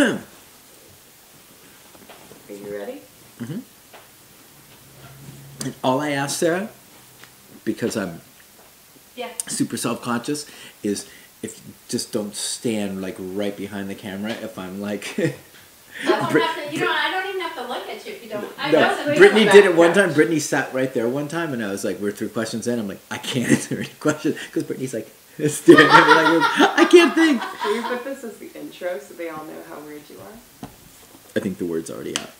Are you ready? And all I ask Sarah, because I'm Yeah. super self-conscious, is if you just don't stand like right behind the camera. If I'm like, I don't Brit- have to, you know, I don't even have to look at you if you don't. I no, that Brittany did it one time. Brittany sat right there one time, and I was like, we're three questions in. I'm like, I can't answer any questions because Brittany's like staring at me like I can't think. Will you put this as the intro so they all know how weird you are? I think the word's already out.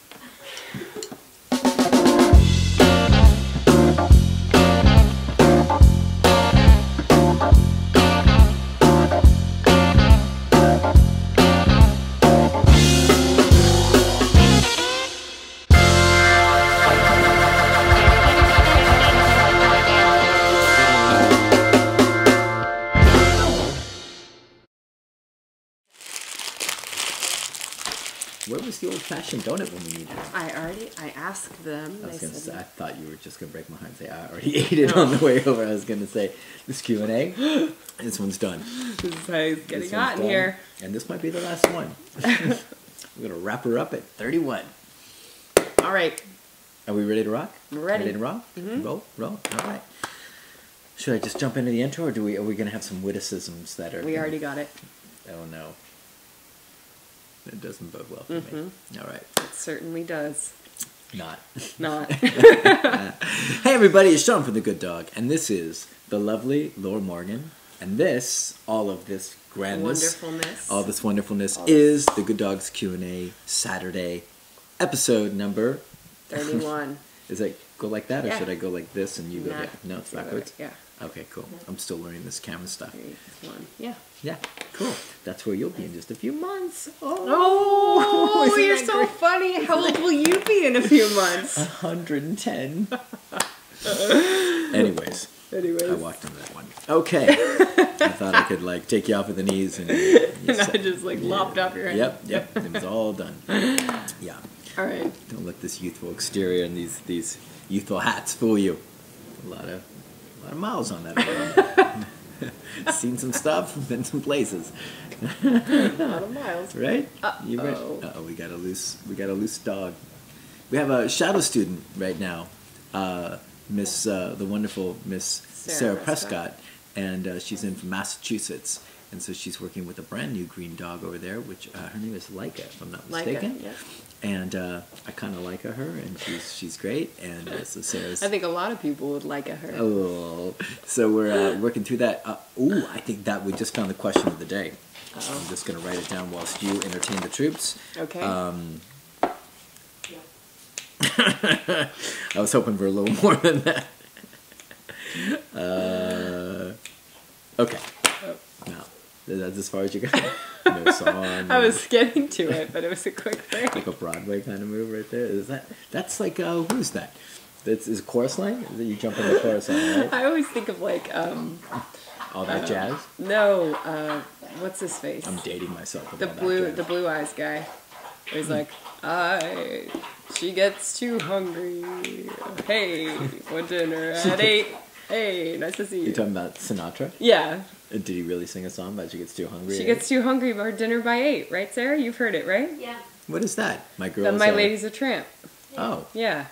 The old-fashioned donut when we needed it? I already, I asked them. I was gonna say, I thought you were just gonna break my heart and say I already ate it on the way over. I was gonna say this Q and A, this one's done. this is how it's getting hot in here. and this might be the last one. We're gonna wrap her up at thirty-one. All right. Are we ready to rock? We're ready. Ready to rock? Mhm. Roll, roll. All right. Should I just jump into the intro, or do we? Are we gonna have some witticisms that are? We already got it. Oh no. It doesn't bode well for me. Mm-hmm. All right. It certainly does. Not. Not. Hey everybody, it's Sean from The Good Dog, and this is the lovely Laura Morgan, and this, all of this grandness, Wonderfulness. all this wonderfulness All is The Good Dog's Q&A Saturday episode number, 31. is it go like that, or Yeah. should I go like this and you go there? No, it's backwards? backwards? Way, Okay, cool. I'm still learning this camera stuff. Yeah. One. Yeah. Yeah, cool. That's where you'll be in just a few months. Oh, Isn't you're so great? funny. How old will you be in a few months? 110. Anyways. Anyways. I walked into that one. Okay. I thought I could like take you off of the knees and. you And I just like lopped off your head. Yep, yep. It was all done. Yeah. All right. Don't let this youthful exterior and these these youthful hats fool you. A lot of a lot of miles on that. road. Seen some stuff, been some places, A lot of miles. right? You? Uh-oh. Uh-oh, we got a loose we got a loose dog. We have a shadow student right now, uh, Miss uh, the wonderful Miss Sarah, Sarah Prescott, Prescott. and uh, she's in from Massachusetts, and so she's working with a brand new green dog over there, which uh, her name is Leica, if I'm not Leica, mistaken. yeah. And uh, I kind of like her, and she's she's great, and uh, so Sarah's. I think a lot of people would like a her. Oh, so we're uh, working through that. Uh, ooh, I think that we just found the question of the day. I'm just gonna write it down whilst you entertain the troops. Okay. Um, I was hoping for a little more than that. Uh, okay. That's as far as you got. No song. I was getting to it, but it was a quick thing. like a Broadway kind of move right there. Is that? That's like uh, who's that? That's is chorus line. Is it you jump in the chorus line, right? I always think of like, um, All that jazz. no, uh, what's his face? I'm dating myself. The that blue, the blue eyes guy. He's like, I, she gets too hungry. Hey, for dinner at eight. Hey, nice to see You you. talking about Sinatra? Yeah, Uh, Did he really sing a song about she gets too hungry? she gets too hungry for dinner by eight, right, Sarah? You've heard it, right? Yeah. What is that? My girl. The My Lady's a Tramp. Oh, Yeah,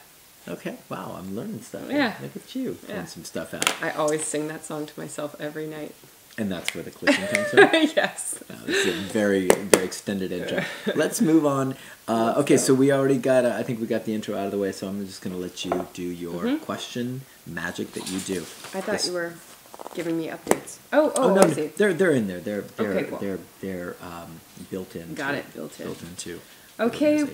okay. Wow, I'm learning stuff. Yeah. Look at you, Yeah. pulling some stuff out. I always sing that song to myself every night. And that's where the clicking comes from. yes. Wow, this is a very, very extended intro. Let's move on. Uh, okay, so we already got, uh, I think we got the intro out of the way, so I'm just going to let you do your question magic that you do. I thought This- you were giving me updates. Oh, Oh, oh, no, no, they're they're in there. They're they're Okay, cool. they're they're um, built in. Got it, built in. Built into. Okay.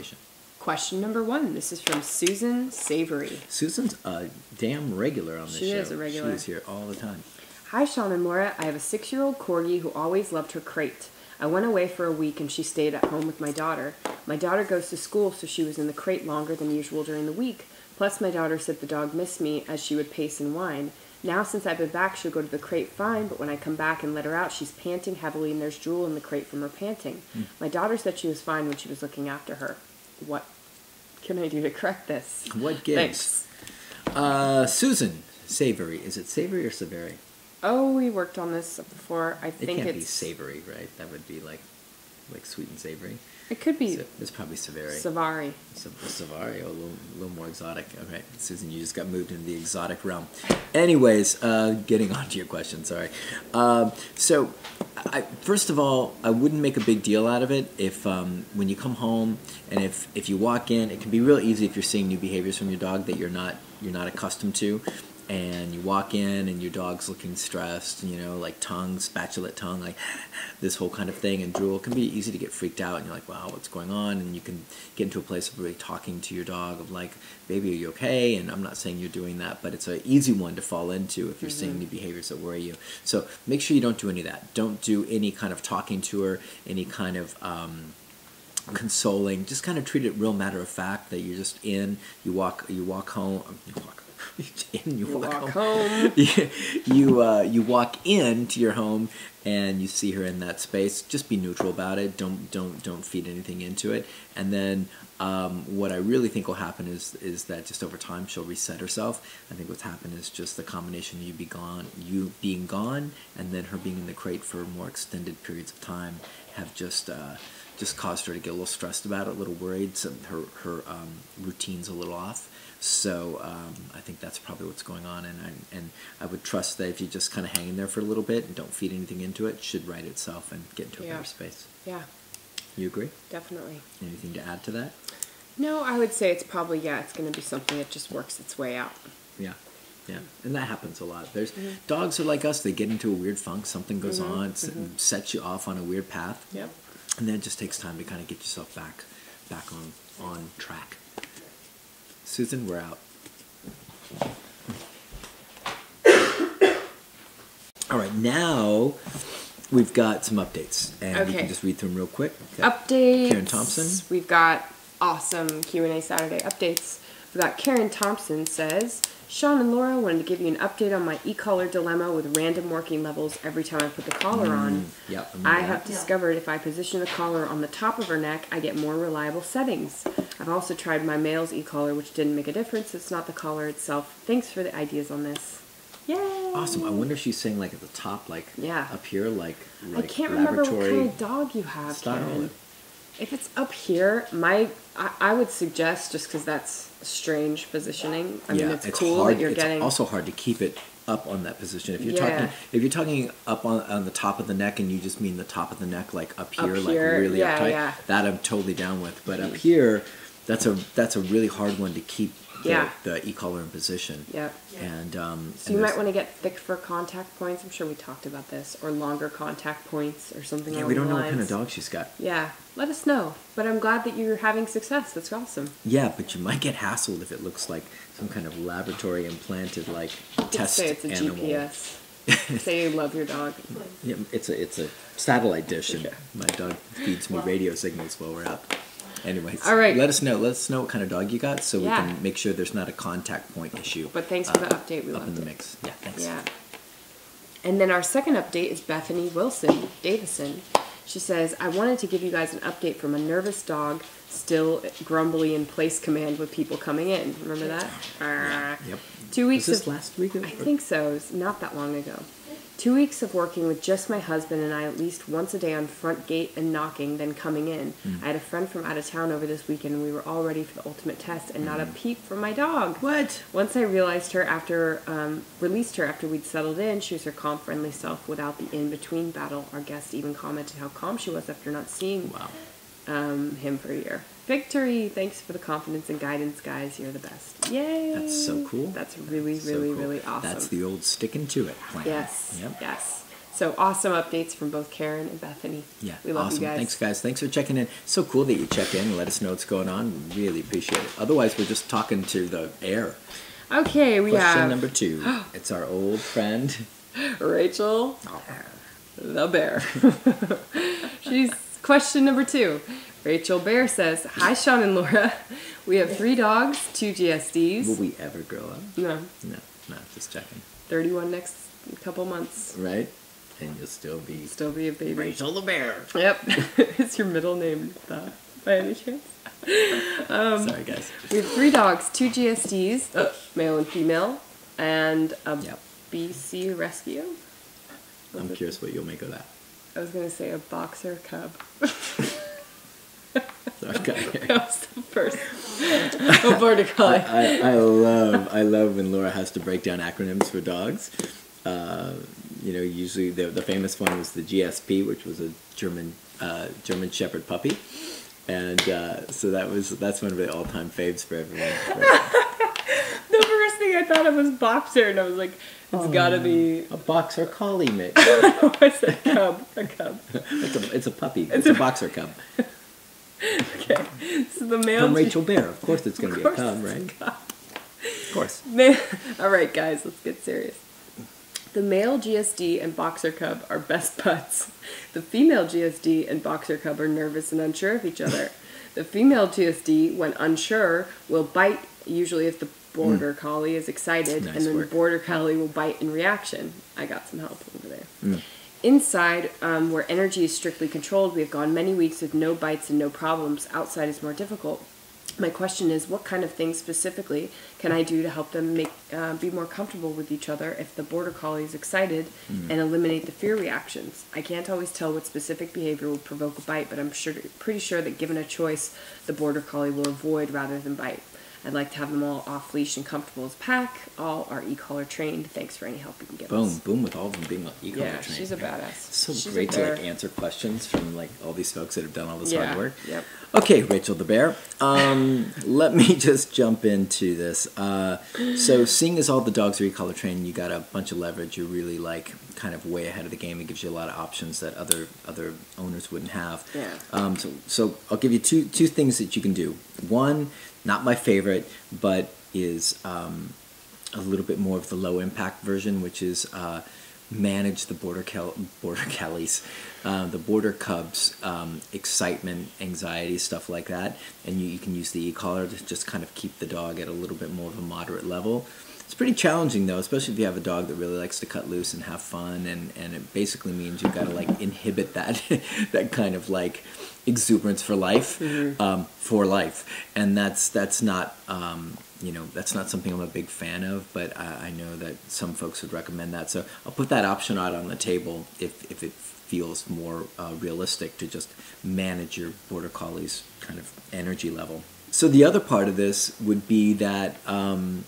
Question number one. This is from Susan Savory. Susan's a damn regular on this She show. is a regular. She is here all the time. Hi, Sean and Laura. I have a six year old corgi who always loved her crate. I went away for a week and she stayed at home with my daughter. My daughter goes to school, so she was in the crate longer than usual during the week. Plus, my daughter said the dog missed me as she would pace and whine. Now, since I've been back, she'll go to the crate fine, but when I come back and let her out, she's panting heavily and there's drool in the crate from her panting. My daughter said she was fine when she was looking after her. What can I do to correct this? What gives? Thanks. Uh, Susan Savory. Is it Savory or Savory? Oh, we worked on this before. I think It can't it's be Savory, right? That would be like like sweet and savory. It could be So it's probably Savari. Savari. Sav- Savari, a little, a little more exotic. Okay, Susan, you just got moved into the exotic realm. Anyways, uh, getting on to your question, sorry. Um, so, I, first of all, I wouldn't make a big deal out of it if um, when you come home and if, if you walk in, it can be real easy if you're seeing new behaviors from your dog that you're not you're not accustomed to. And you walk in and your dog's looking stressed, you know, like tongue, spatulate tongue, like this whole kind of thing, and drool. It can be easy to get freaked out, and you're like, wow, what's going on? And you can get into a place of really talking to your dog of like, baby, are you okay? And I'm not saying you're doing that, but it's an easy one to fall into if you're seeing new behaviors that worry you. So make sure you don't do any of that. Don't do any kind of talking to her, any kind of. Um, consoling just kind of treat it real matter of fact that you're just in you walk you walk home you walk you, You walk, walk home, home. you you, uh, you walk into your home and you see her in that space just be neutral about it don't don't don't feed anything into it and then um, what I really think will happen is is that just over time she'll reset herself I think what's happened is just the combination of you be gone you being gone and then her being in the crate for more extended periods of time have just uh, just caused her to get a little stressed about it, a little worried. So her her um, routine's a little off. So um, I think that's probably what's going on, and I, and I would trust that if you just kind of hang in there for a little bit and don't feed anything into it, it should right itself and get into a Yeah. better space. Yeah, You agree? definitely. Anything to add to that? No, I would say it's probably yeah. It's going to be something that just works its way out. Yeah. Yeah, and that happens a lot. There's Mm-hmm. dogs are like us; they get into a weird funk. Something goes on, s- sets you off on a weird path. Yep. and then it just takes time to kind of get yourself back back on on track susan we're out all right now we've got some updates and we can just read through them real quick Updates. Karen Thompson. We've got awesome Q and A Saturday updates. We've got Karen Thompson says, Sean and Laura wanted to give you an update on my e-collar dilemma with random working levels every time I put the collar mm, on. yeah, remember I that. have discovered if I position the collar on the top of her neck, I get more reliable settings. I've also tried my male's e-collar, which didn't make a difference. It's not the collar itself. Thanks for the ideas on this. Yay! awesome i wonder if she's saying like at the top like Yeah. up here like I like can't remember what laboratory kind of dog you have, style. Karen. If it's up here, my I, I would suggest just because that's strange positioning. I mean, it's, cool hard. that you're it's getting. also hard to keep it up on that position. If you're Yeah. talking, if you're talking up on, on the top of the neck, and you just mean the top of the neck, like up here, like here, really yeah, uptight, yeah. that I'm totally down with. But up mm. here, that's a that's a really hard one to keep Yeah. the e-collar in position. Yep. And um, So and you might want to get thick for contact points. I'm sure we talked about this, or longer contact points, or something. Yeah, we don't the know what kind of lines. dog she's got. Yeah, let us know. But I'm glad that you're having success. That's awesome. Yeah, but you might get hassled if it looks like some kind of laboratory implanted like test say it's a animal. GPS. say you love your dog. Yeah, it's a it's a satellite dish, and Okay. my dog feeds me radio signals while we're out. Anyways, All right. Let us know. Let us know what kind of dog you got, so Yeah. we can make sure there's not a contact point issue. But thanks for the uh, update. We up in the it. mix. Yeah, thanks. Yeah. And then our second update is Bethany Wilson Davison. She says, I wanted to give you guys an update from a nervous dog still grumbly in place command with people coming in. Remember that? Ah. Yep. Two weeks Was this of last week? I think so. It's not that long ago. Two weeks of working with just my husband and I at least once a day on front gate and knocking, then coming in. Hmm. I had a friend from out of town over this weekend and we were all ready for the ultimate test and not a peep from my dog. Hmm. What? Once I realized her after, um, released her after we'd settled in, she was her calm, friendly self without the in between battle. Our guest even commented how calm she was after not seeing Wow. um, him for a year. Victory! Thanks for the confidence and guidance, guys. You're the best. Yay! That's so cool. That's really, So really, cool. really awesome. That's the old sticking to it plan. Yes. Yep. Yes. So awesome updates from both Karen and Bethany. Yeah, We love awesome. you guys. Thanks, guys. Thanks for checking in. So cool that you check in and let us know what's going on. Really appreciate it. Otherwise, we're just talking to the air. Okay, we have. Question have number two. it's our old friend. Rachel oh. the bear. She's question number two. Rachel Bear says, "Hi, Sean and Laura. We have three dogs, two GSDs. Will we ever grow up? no, No, no, just checking. thirty-one next couple months. Right? And you'll still be Still be a baby. Rachel the Bear. Yep. it's your middle name that by any chance? Um, Sorry, guys. We have three dogs, two GSDs, male and female, and a Yep. BC rescue. I'm curious what you'll make of that. I was gonna say a boxer cub. Okay. that was the first. a border collie. I, I love I love when Laura has to break down acronyms for dogs. Uh, you know, usually the the famous one was the GSP, which was a German uh, German Shepherd puppy, and uh, so that was that's one of the all time faves for everyone. The first thing I thought of was boxer, and I was like, it's gotta be. a boxer collie mix. I said cub, a cub. It's a it's a puppy. It's a boxer cub Okay, so the male. from Rachel Bear. Of course, it's going to be a cub, right? a cub. Of course. Ma- All right, guys, let's get serious. The male GSD and boxer cub are best buds. The female GSD and boxer cub are nervous and unsure of each other. The female GSD, when unsure, will bite, usually if the border collie is excited, Nice and then work. the border collie will bite in reaction. I got some help over there. Mm. Inside, um, where energy is strictly controlled, we have gone many weeks with no bites and no problems. Outside is more difficult. My question is, what kind of things specifically can I do to help them make uh, be more comfortable with each other if the border collie is excited and eliminate the fear reactions? I can't always tell what specific behavior will provoke a bite, but I'm sure, pretty sure that given a choice, the border collie will avoid rather than bite. I'd like to have them all off leash and comfortable as a pack. All are e-collar trained. Thanks for any help you can give Boom, us. boom with all of them being e Yeah, trained. she's a badass. So She's great to like answer questions from like all these folks that have done all this Yeah, hard work. yep. Okay, Rachel the bear. Um, let me just jump into this. Uh, so, seeing as all the dogs are e-collar trained, you got a bunch of leverage. You're really like kind of way ahead of the game. It gives you a lot of options that other other owners wouldn't have. Yeah. Um, so, so I'll give you two two things that you can do. One, not my favorite, but is um, a little bit more of the low impact version, which is uh, manage the border cal- border uh, the border cubs, um, excitement, anxiety, stuff like that, and you, you can use the e-collar to just kind of keep the dog at a little bit more of a moderate level. It's pretty challenging though, especially if you have a dog that really likes to cut loose and have fun, and, and it basically means you've got to like inhibit that that kind of like exuberance for life, um, for life, and that's that's not um, you know that's not something I'm a big fan of, but I, I know that some folks would recommend that. So I'll put that option out on the table if if it feels more uh, realistic to just manage your border collie's kind of energy level. So the other part of this would be that. Um,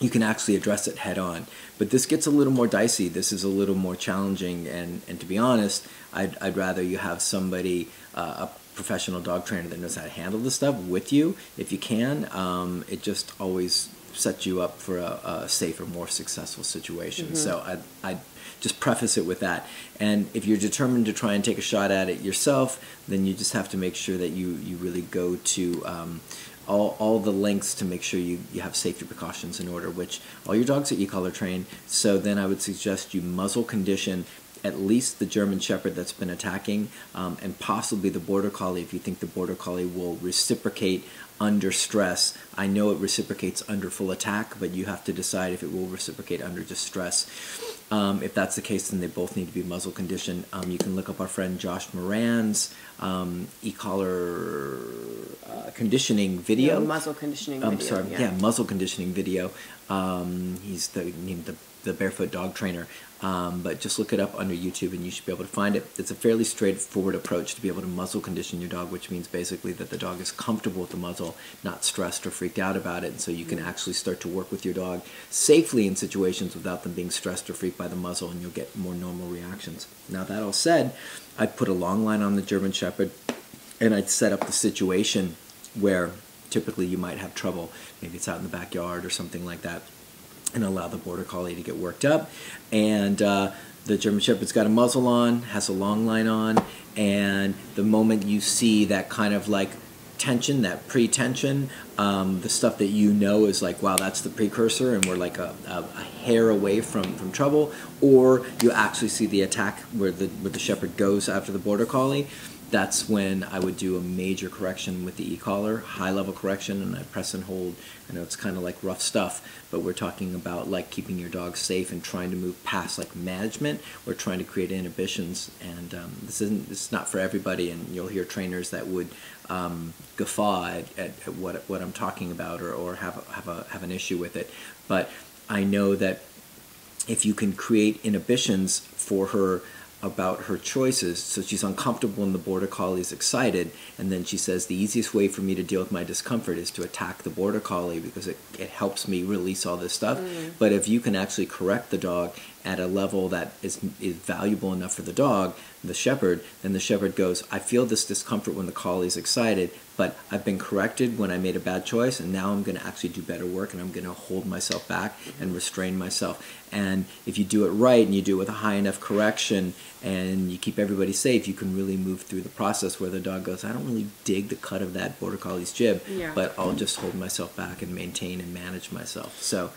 you can actually address it head on. But this gets a little more dicey. This is a little more challenging, and, and to be honest, I'd, I'd rather you have somebody, uh, a professional dog trainer that knows how to handle this stuff with you if you can. Um, it just always sets you up for a, a safer, more successful situation. So I'd, I'd just preface it with that. And if you're determined to try and take a shot at it yourself, then you just have to make sure that you, you really go to. Um, all, all the links to make sure you, you have safety precautions in order, which all your dogs are e-collar trained. So then I would suggest you muzzle condition at least the German Shepherd that's been attacking, um, and possibly the Border Collie if you think the Border Collie will reciprocate under stress. I know it reciprocates under full attack, but you have to decide if it will reciprocate under distress. Um, if that's the case, then they both need to be muzzle conditioned. Um, you can look up our friend Josh Moran's um, e-collar uh, conditioning video. Yeah, muzzle conditioning I'm video, sorry, yeah. yeah. muzzle conditioning video. Um, he's the named the, the barefoot dog trainer. Um, but just look it up under YouTube and you should be able to find it. It's a fairly straightforward approach to be able to muzzle condition your dog, which means basically that the dog is comfortable with the muzzle, not stressed or freaked out about it. And so you can actually start to work with your dog safely in situations without them being stressed or freaked by the muzzle, and you'll get more normal reactions. Now, that all said, I'd put a long line on the German Shepherd and I'd set up the situation where typically you might have trouble. Maybe it's out in the backyard or something like that, and allow the border collie to get worked up. And uh, the German Shepherd's got a muzzle on, has a long line on, and the moment you see that kind of like tension, that pre-tension, um, the stuff that you know is like, wow, that's the precursor, and we're like a, a, a hair away from, from trouble, or you actually see the attack where the where the shepherd goes after the border collie. That's when I would do a major correction with the e-collar, high level correction, and I press and hold. I know it's kind of like rough stuff, but we're talking about like keeping your dog safe and trying to move past like management. We're trying to create inhibitions, and um, this isn't this is not for everybody. And you'll hear trainers that would um, guffaw at, at, at what what I'm talking about, or, or have have a have an issue with it. But I know that if you can create inhibitions for her about her choices. So she's uncomfortable when the border collie is excited, and then she says the easiest way for me to deal with my discomfort is to attack the border collie because it, it helps me release all this stuff. Mm. But if you can actually correct the dog at a level that is is valuable enough for the dog, the shepherd, then the shepherd goes, I feel this discomfort when the collie is excited, but I've been corrected when I made a bad choice, and now I'm going to actually do better work, and I'm going to hold myself back and restrain myself. And if you do it right and you do it with a high enough correction and you keep everybody safe, you can really move through the process where the dog goes, I don't really dig the cut of that border collie's jib, Yeah. but I'll just hold myself back and maintain and manage myself. So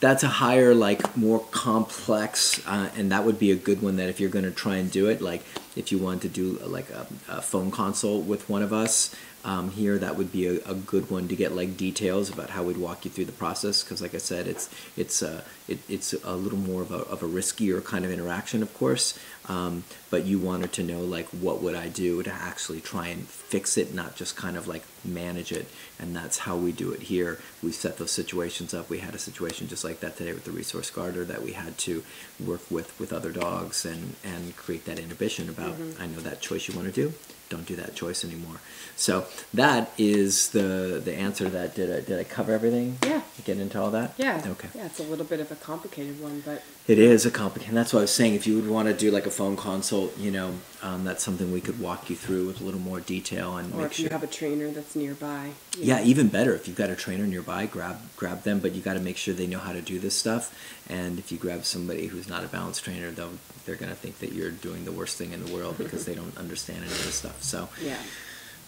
that's a higher like more complex uh, and that would be a good one that if you're going to try and do it like if you want to do like a, a phone consult with one of us um, here that would be a, a good one to get like details about how we'd walk you through the process because like i said it's it's uh, it, it's a little more of a, of a riskier kind of interaction of course um, but you wanted to know like what would i do to actually try and fix it not just kind of like manage it and that's how we do it here we set those situations up we had a situation just like that today with the resource guarder that we had to work with with other dogs and and create that inhibition about mm-hmm. i know that choice you want to do don't do that choice anymore so that is the the answer to that did i did i cover everything Yeah. get into all that Yeah. okay Yeah, it's a little bit of a complicated one, but it is a complicated. That's what I was saying. If you would want to do like a phone consult, you know, um, that's something we could walk you through with a little more detail and or make if sure. you have a trainer that's nearby. yeah, know. even better if you've got a trainer nearby, grab grab them. But you got to make sure they know how to do this stuff. And if you grab somebody who's not a balance trainer, they'll they're gonna think that you're doing the worst thing in the world because they don't understand any of this stuff. So Yeah.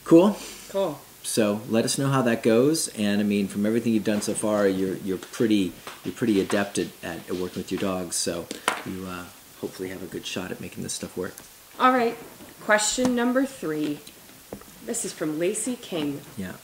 cool. Cool. So let us know how that goes. And I mean, from everything you've done so far, you're you're pretty you're pretty adept at, at working with your dogs. So you uh, hopefully have a good shot at making this stuff work. All right. Question number three. This is from Lacey King. Yeah.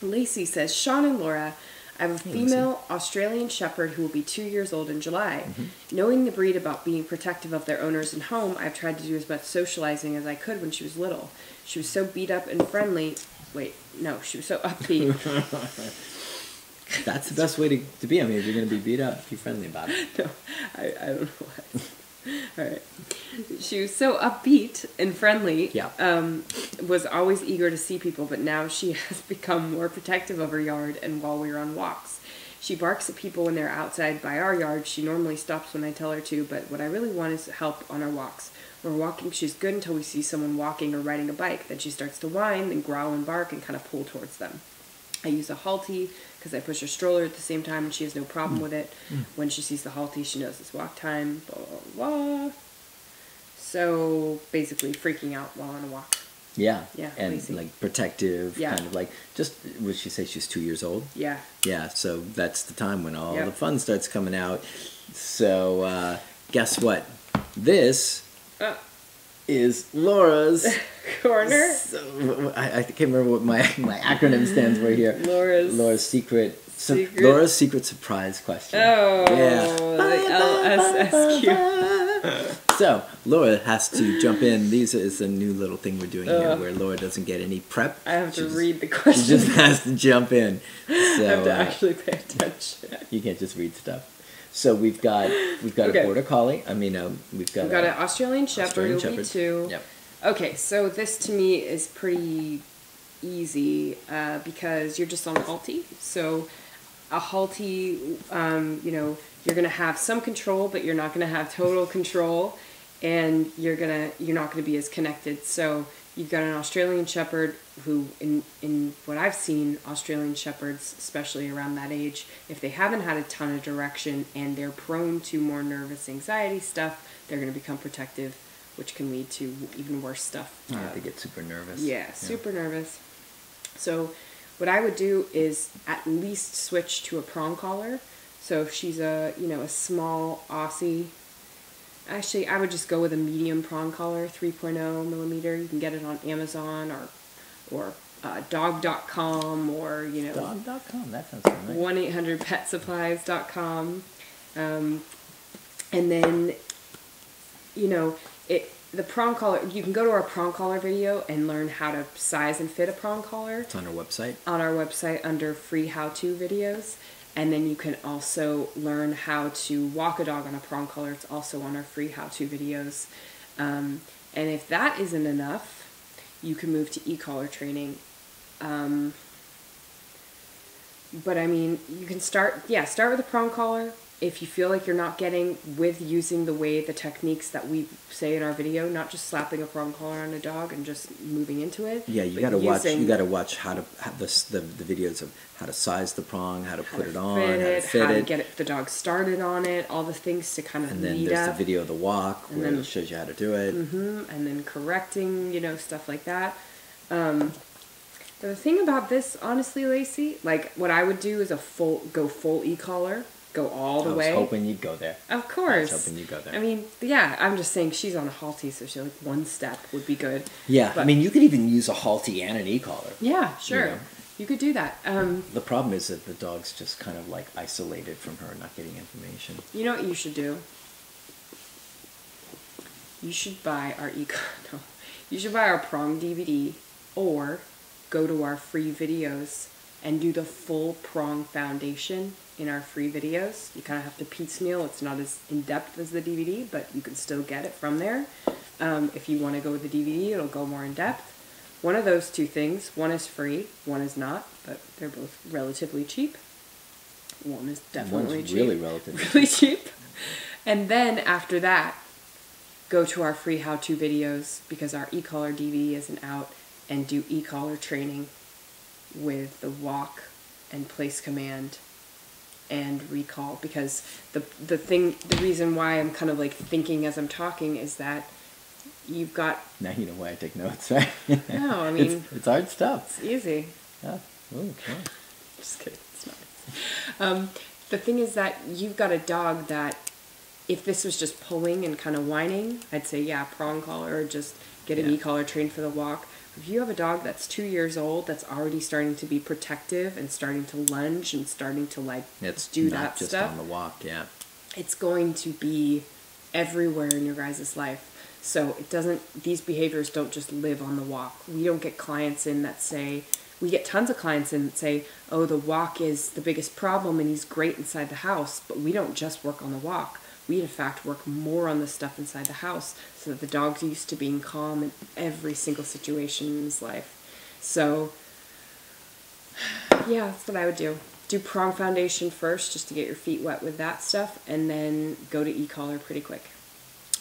Lacey says, Sean and Laura, I have a Hey, female Australian Shepherd who will be two years old in July. Mm-hmm. Knowing the breed about being protective of their owners and home, I've tried to do as much socializing as I could when she was little. She was so beat up and friendly. Wait, no, she was so upbeat. That's the best way to, to be. I mean, if you're going to be beat up, be friendly about it. no, I, I don't know why. All right. She was so upbeat and friendly. Yeah. Um, was always eager to see people, but now she has become more protective of her yard and while we're on walks. She barks at people when they're outside by our yard. She normally stops when I tell her to, but what I really want is help on our walks. When we're walking, she's good until we see someone walking or riding a bike. Then she starts to whine, then growl and bark and kind of pull towards them. I use a Halti because I push her stroller at the same time and she has no problem with it. When she sees the Halti, she knows it's walk time, blah, blah, blah. So basically, freaking out while on a walk. Yeah. Yeah, And Lacey. like protective, Yeah. kind of like just, would she say she's two years old? Yeah. Yeah. So that's the time when all Yep. the fun starts coming out. So uh, guess what? This Uh, is Laura's. corner. So, I, I can't remember what my, my acronym stands for here. Laura's. Laura's secret. su- Laura's secret surprise question. Oh, Yeah. the LSSQ. So Laura has to jump in. These is a new little thing we're doing here, where Laura doesn't get any prep. I have She to just- read the question. She just has to jump in. So I have to uh, actually pay attention. you can't just read stuff. So we've got we've got Okay. a border collie. I mean, uh, we've got We've got a, an Australian Shepherd, Australian Shepherd. two. Yep. Okay, so this to me is pretty easy uh, because you're just on a Halti. So a Halti, um, you know, you're gonna have some control, but you're not gonna have total control, and you're gonna you're not gonna be as connected. So you've got an Australian Shepherd who, in in what I've seen, Australian Shepherds, especially around that age, if they haven't had a ton of direction and they're prone to more nervous anxiety stuff, they're gonna become protective, which can lead to even worse stuff. Yeah, uh, they get super nervous. yeah, super nervous. So, what I would do is at least switch to a prong collar. So if she's a you know a small Aussie, actually I would just go with a medium prong collar, 3.0 millimeter. You can get it on Amazon or or uh, dog.com or you know Dog.com. That sounds familiar. one eight hundred petsupplies.com. Um, and then, you know, it the prong collar. You can go to our prong collar video and learn how to size and fit a prong collar It's on our website. on our website under free how-to videos. And then you can also learn how to walk a dog on a prong collar. It's also on our free how-to videos. Um, and if that isn't enough, you can move to e-collar training. Um, but I mean, you can start, yeah, start with a prong collar. If you feel like you're not getting with using the way the techniques that we say in our video, not just slapping a prong collar on a dog and just moving into it. Yeah, you got to watch. You got to watch how to how the, the the videos of how to size the prong, how to how put to it on, fit how to fit how it, to get it, the dog started on it, all the things to kind of and then there's up. the video of the walk And where then- it shows you how to do it. hmm and then correcting, you know, stuff like that. Um, the thing about this, honestly, Lacey, like what I would do is a full, go full e-collar, go all the I was way. hoping you'd go there. Of course. hoping you'd go there. I mean, yeah, I'm just saying she's on a Halti, so she like one step would be good. Yeah, I mean, you could even use a Halti and an e-collar. Yeah, sure. know. You could do that. Um, The problem is that the dog's just kind of like isolated from her, not getting information. you know what you should do? You should buy our e no, you should buy our prong DVD or go to our free videos and do the full prong foundation in our free videos. You kind of have to piecemeal. It's not as in depth as the DVD, but you can still get it from there. Um, if you want to go with the DVD, it'll go more in depth. One of those two things, one is free, one is not, but they're both relatively cheap. One is definitely One's cheap. really relatively really cheap. And then after that, go to our free how-to videos because our e-collar DVD isn't out and do e-collar training with the walk and place command and recall because the the thing the reason why I'm kind of like thinking as I'm talking is that you've got Now you know why I take notes, right? No, I mean- it's, it's hard stuff. it's easy Yeah. Ooh, cool. Just kidding. It's not. Um, the thing is that you've got a dog that, if this was just pulling and kind of whining, I'd say yeah, prong collar or just get an Yeah. e-collar trained for the walk. If you have a dog that's two years old that's already starting to be protective and starting to lunge and starting to like It's do that just stuff, on the walk, yeah. it's going to be everywhere in your guys' life. So it doesn't, these behaviors don't just live on the walk. We don't get clients in that say, we get tons of clients in that say, oh, the walk is the biggest problem and he's great inside the house. But we don't just work on the walk. We, in fact, work more on the stuff inside the house so that the dog's used to being calm in every single situation in his life. So, yeah, that's what I would do. Do prong foundation first just to get your feet wet with that stuff, and then go to e-collar pretty quick.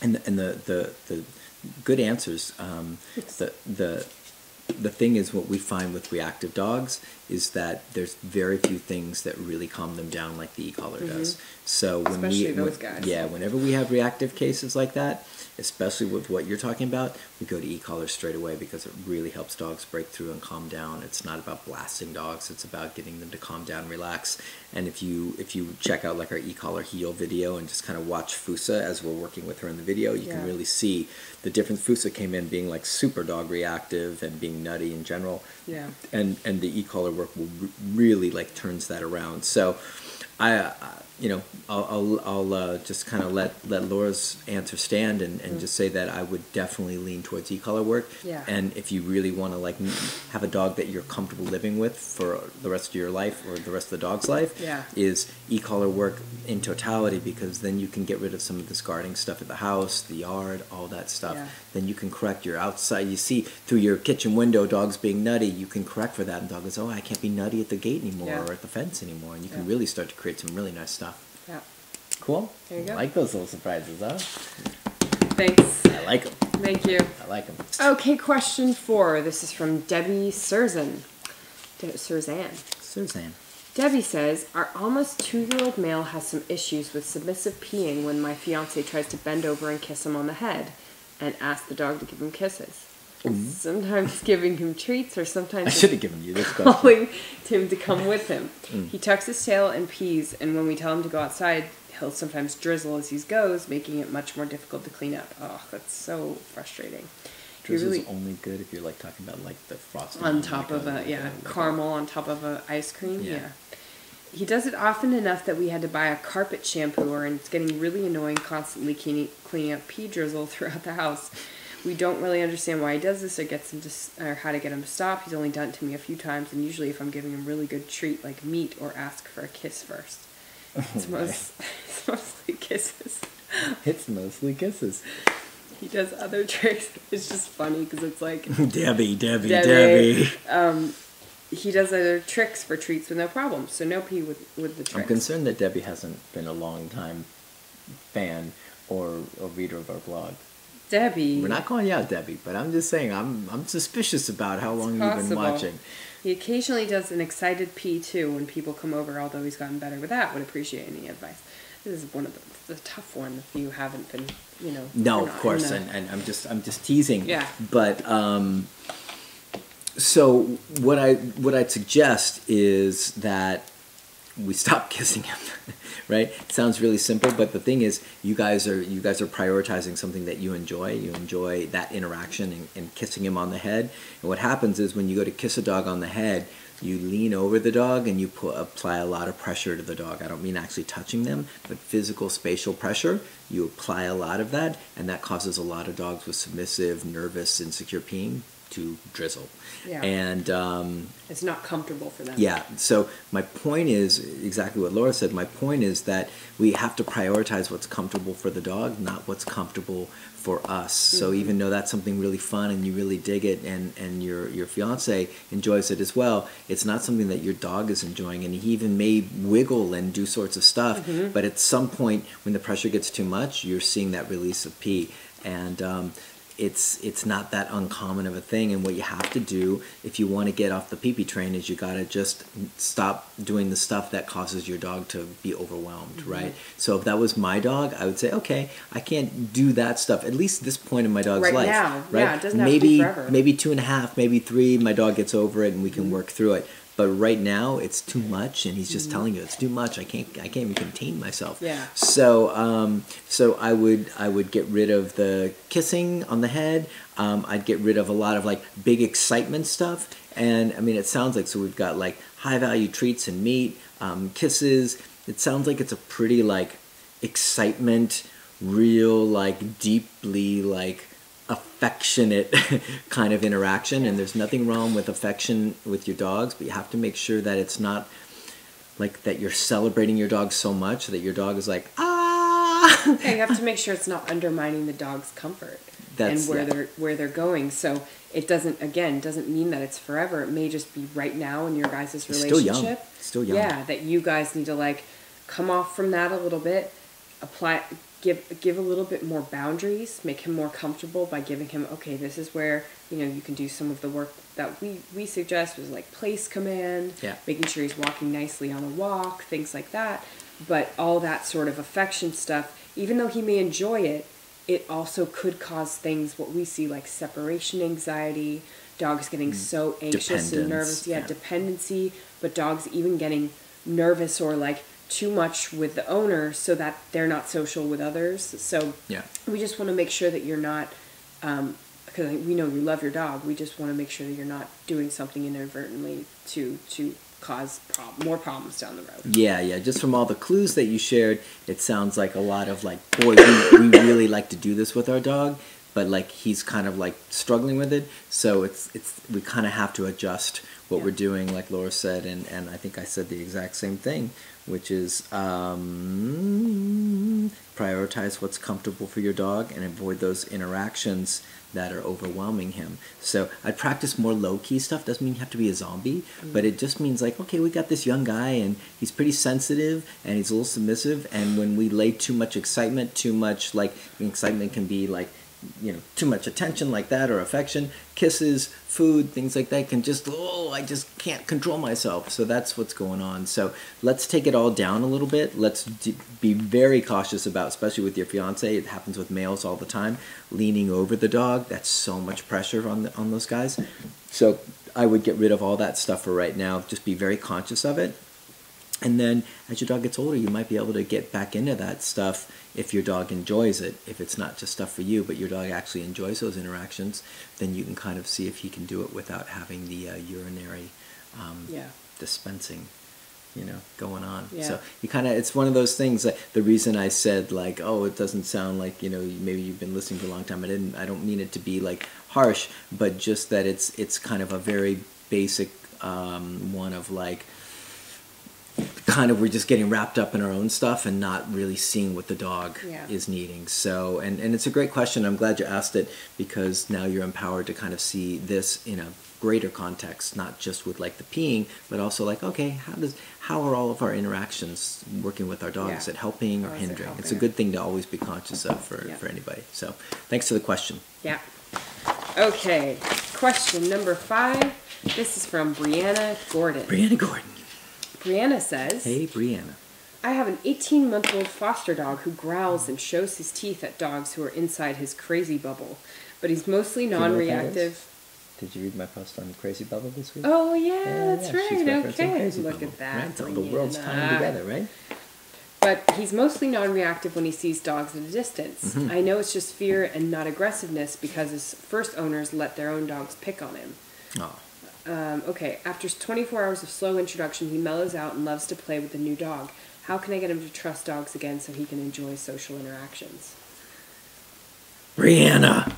and the, and the the, the good answers um, the the the thing is what we find with reactive dogs is that there's very few things that really calm them down like the e-collar does so when Mm-hmm. Especially we those when- guys. yeah whenever we have reactive cases like that especially with what you're talking about we go to e-collar straight away because it really helps dogs break through and calm down. It's not about blasting dogs it's about getting them to calm down relax. And if you if you check out like our e-collar heel video and just kind of watch fusa as we're working with her in the video you Yeah. can really see the difference. Fusa came in being like super dog reactive and being nutty in general. Yeah. and and the e-collar work will re- really like turns that around. So i uh, you know i'll i'll, I'll uh, just kind of let let laura's answer stand and, and just say that i would definitely lean towards e-collar work Yeah. and if you really want to like have a dog that you're comfortable living with for the rest of your life or the rest of the dog's life Yeah. is e-collar work in totality because then you can get rid of some of this guarding stuff at the house the yard all that stuff Yeah. then you can correct your outside. You see through your kitchen window dogs being nutty, you can correct for that, and dog goes, "Oh, I can't be nutty at the gate anymore Yeah. or at the fence anymore," and you can really start to create some really nice stuff. Yeah. Cool. There you go. Like those little surprises, huh? Thanks. I like them. Thank you. I like them. Okay, question four. This is from Debbie Surzan. De- Surzan. Suzanne. Debbie says, Our almost two year old male has some issues with submissive peeing when my fiance tries to bend over and kiss him on the head and ask the dog to give him kisses. Sometimes giving him treats or sometimes I should have given you this question. calling him to come with him. Mm. He tucks his tail and pees, and when we tell him to go outside, he'll sometimes drizzle as he goes, making it much more difficult to clean up. Oh, that's so frustrating. He Drizzle's really- only good if you're like talking about like the frosting on like top of a like yeah like caramel on top of a ice cream Yeah. yeah. he does it often enough that we had to buy a carpet shampooer and it's getting really annoying constantly cleaning, cleaning up pee drizzle throughout the house we don't really understand why he does this or gets him to or how to get him to stop he's only done it to me a few times and usually if i'm giving him really good treat like meat or ask for a kiss first it's, Oh, my. most, it's mostly kisses It's mostly kisses. he does other tricks. It's just funny because it's like Debbie, Debbie, Debbie. Debbie. um, he does other tricks for treats with no problem. So no pee with with the I'm concerned that Debbie hasn't been a long time fan or a reader of our blog. Debbie. We're not calling you out, Debbie, but I'm just saying I'm I'm suspicious about how long you've been watching. He occasionally does an excited pee too when people come over. Although he's gotten better with that, would appreciate any advice. This is one of the, the tough one if you haven't been, you know. No, of course, the- and, and I'm just I'm just teasing. Yeah. But um, so what I what I'd suggest is that we stop kissing him. Right? It sounds really simple, but the thing is, you guys are you guys are prioritizing something that you enjoy. You enjoy that interaction and, and kissing him on the head. And what happens is when you go to kiss a dog on the head, you lean over the dog and you put, apply a lot of pressure to the dog. I don't mean actually touching them, but physical spatial pressure. You apply a lot of that, and that causes a lot of dogs with submissive, nervous, insecure peeing to drizzle. Yeah. And um, It's not comfortable for them. yeah. So my point is exactly what Laura said. My point is that we have to prioritize what's comfortable for the dog, not what's comfortable for us. So Mm-hmm. even though that's something really fun and you really dig it, and and your your fiance enjoys it as well, it's not something that your dog is enjoying, and he even may wiggle and do sorts of stuff. Mm-hmm. But at some point, when the pressure gets too much, you're seeing that release of pee, and um, it's it's not that uncommon of a thing and what you have to do if you want to get off the pee pee train is you got to just stop doing the stuff that causes your dog to be overwhelmed Mm-hmm. right so if that was my dog i would say okay i can't do that stuff at least this point in my dog's Right life now. right Yeah, it doesn't have to maybe be forever. maybe two and a half maybe three my dog gets over it and we can Mm-hmm. work through it but right now it's too much and he's just Mm-hmm. telling you it's too much i can't i can't even contain myself Yeah. so, um, so I would I would get rid of the kissing on the head. Um, I'd get rid of a lot of like big excitement stuff. And I mean, it sounds like so we've got like high value treats and meat, um, kisses. It sounds like it's a pretty like excitement, real like deeply like affectionate kind of interaction. And there's nothing wrong with affection with your dogs, but you have to make sure that it's not like that you're celebrating your dog so much that your dog is like ah Yeah, you have to make sure it's not undermining the dog's comfort That's- and where yeah. they're where they're going. So it doesn't again doesn't mean that it's forever. It may just be right now in your guys' relationship. still young. Still young. Yeah, that you guys need to like come off from that a little bit, apply give give a little bit more boundaries, make him more comfortable by giving him okay, this is where you know you can do some of the work that we we suggest was like place command, Yeah. making sure he's walking nicely on a walk, things like that. But all that sort of affection stuff, even though he may enjoy it, it also could cause things what we see like separation anxiety, dogs getting mm. so anxious and nervous, yeah, yeah. dependency, but dogs even getting nervous or like too much with the owner so that they're not social with others. So Yeah. we just want to make sure that you're not um, because we know you love your dog. We just want to make sure that you're not doing something inadvertently to to cause prob- more problems down the road. Yeah, yeah. Just from all the clues that you shared, it sounds like a lot of like, boy, we, we really like to do this with our dog, but like he's kind of like struggling with it. So it's it's we kind of have to adjust what Yeah. we're doing, like Laura said, and and I think I said the exact same thing, which is um, prioritize what's comfortable for your dog and avoid those interactions that are overwhelming him. So I'd practice more low key stuff. Doesn't mean you have to be a zombie, but it just means like, okay, we got this young guy and he's pretty sensitive and he's a little submissive. And when we lay too much excitement, too much like excitement can be like, you know, too much attention like that or affection, kisses, food, things like that can just, oh, I just can't control myself. So that's what's going on. So let's take it all down a little bit. Let's d- be very cautious about, especially with your fiance. It happens with males all the time, leaning over the dog. That's so much pressure on the, on those guys. So I would get rid of all that stuff for right now. Just be very conscious of it. And then as your dog gets older, you might be able to get back into that stuff if your dog enjoys it. If it's not just stuff for you, but your dog actually enjoys those interactions, then you can kind of see if he can do it without having the uh, urinary um, Yeah. dispensing, you know, going on. Yeah. So you kind of, it's one of those things that the reason I said like, oh, it doesn't sound like, you know, maybe you've been listening for a long time. I didn't, I don't mean it to be like harsh, but just that it's, it's kind of a very basic um, one of like, kind of we're just getting wrapped up in our own stuff and not really seeing what the dog Yeah. is needing. So, and, and it's a great question. I'm glad you asked it because now you're empowered to kind of see this in a greater context, not just with like the peeing, but also like, okay, how does how are all of our interactions working with our dogs? Yeah. Is it helping or How is it hindering? It's a good thing to always be conscious of for, Yeah. for anybody. So, thanks for the question. Yeah. Okay. Question number five. This is from Brianna Gordon. Brianna Gordon. Brianna says, Hey, Brianna. I have an 18 month old foster dog who growls and shows his teeth at dogs who are inside his crazy bubble, but he's mostly you know what that non reactive. Did you read my post on Crazy Bubble this week? Oh, yeah, Yeah, that's yeah, right. Okay. Look Bubble, at that. Right? All the world's coming together, right? But he's mostly non reactive when he sees dogs at a distance. Mm-hmm. I know it's just fear and not aggressiveness because his first owners let their own dogs pick on him. Oh, Um, okay, after 24 hours of slow introduction, he mellows out and loves to play with the new dog. How can I get him to trust dogs again so he can enjoy social interactions? Brianna.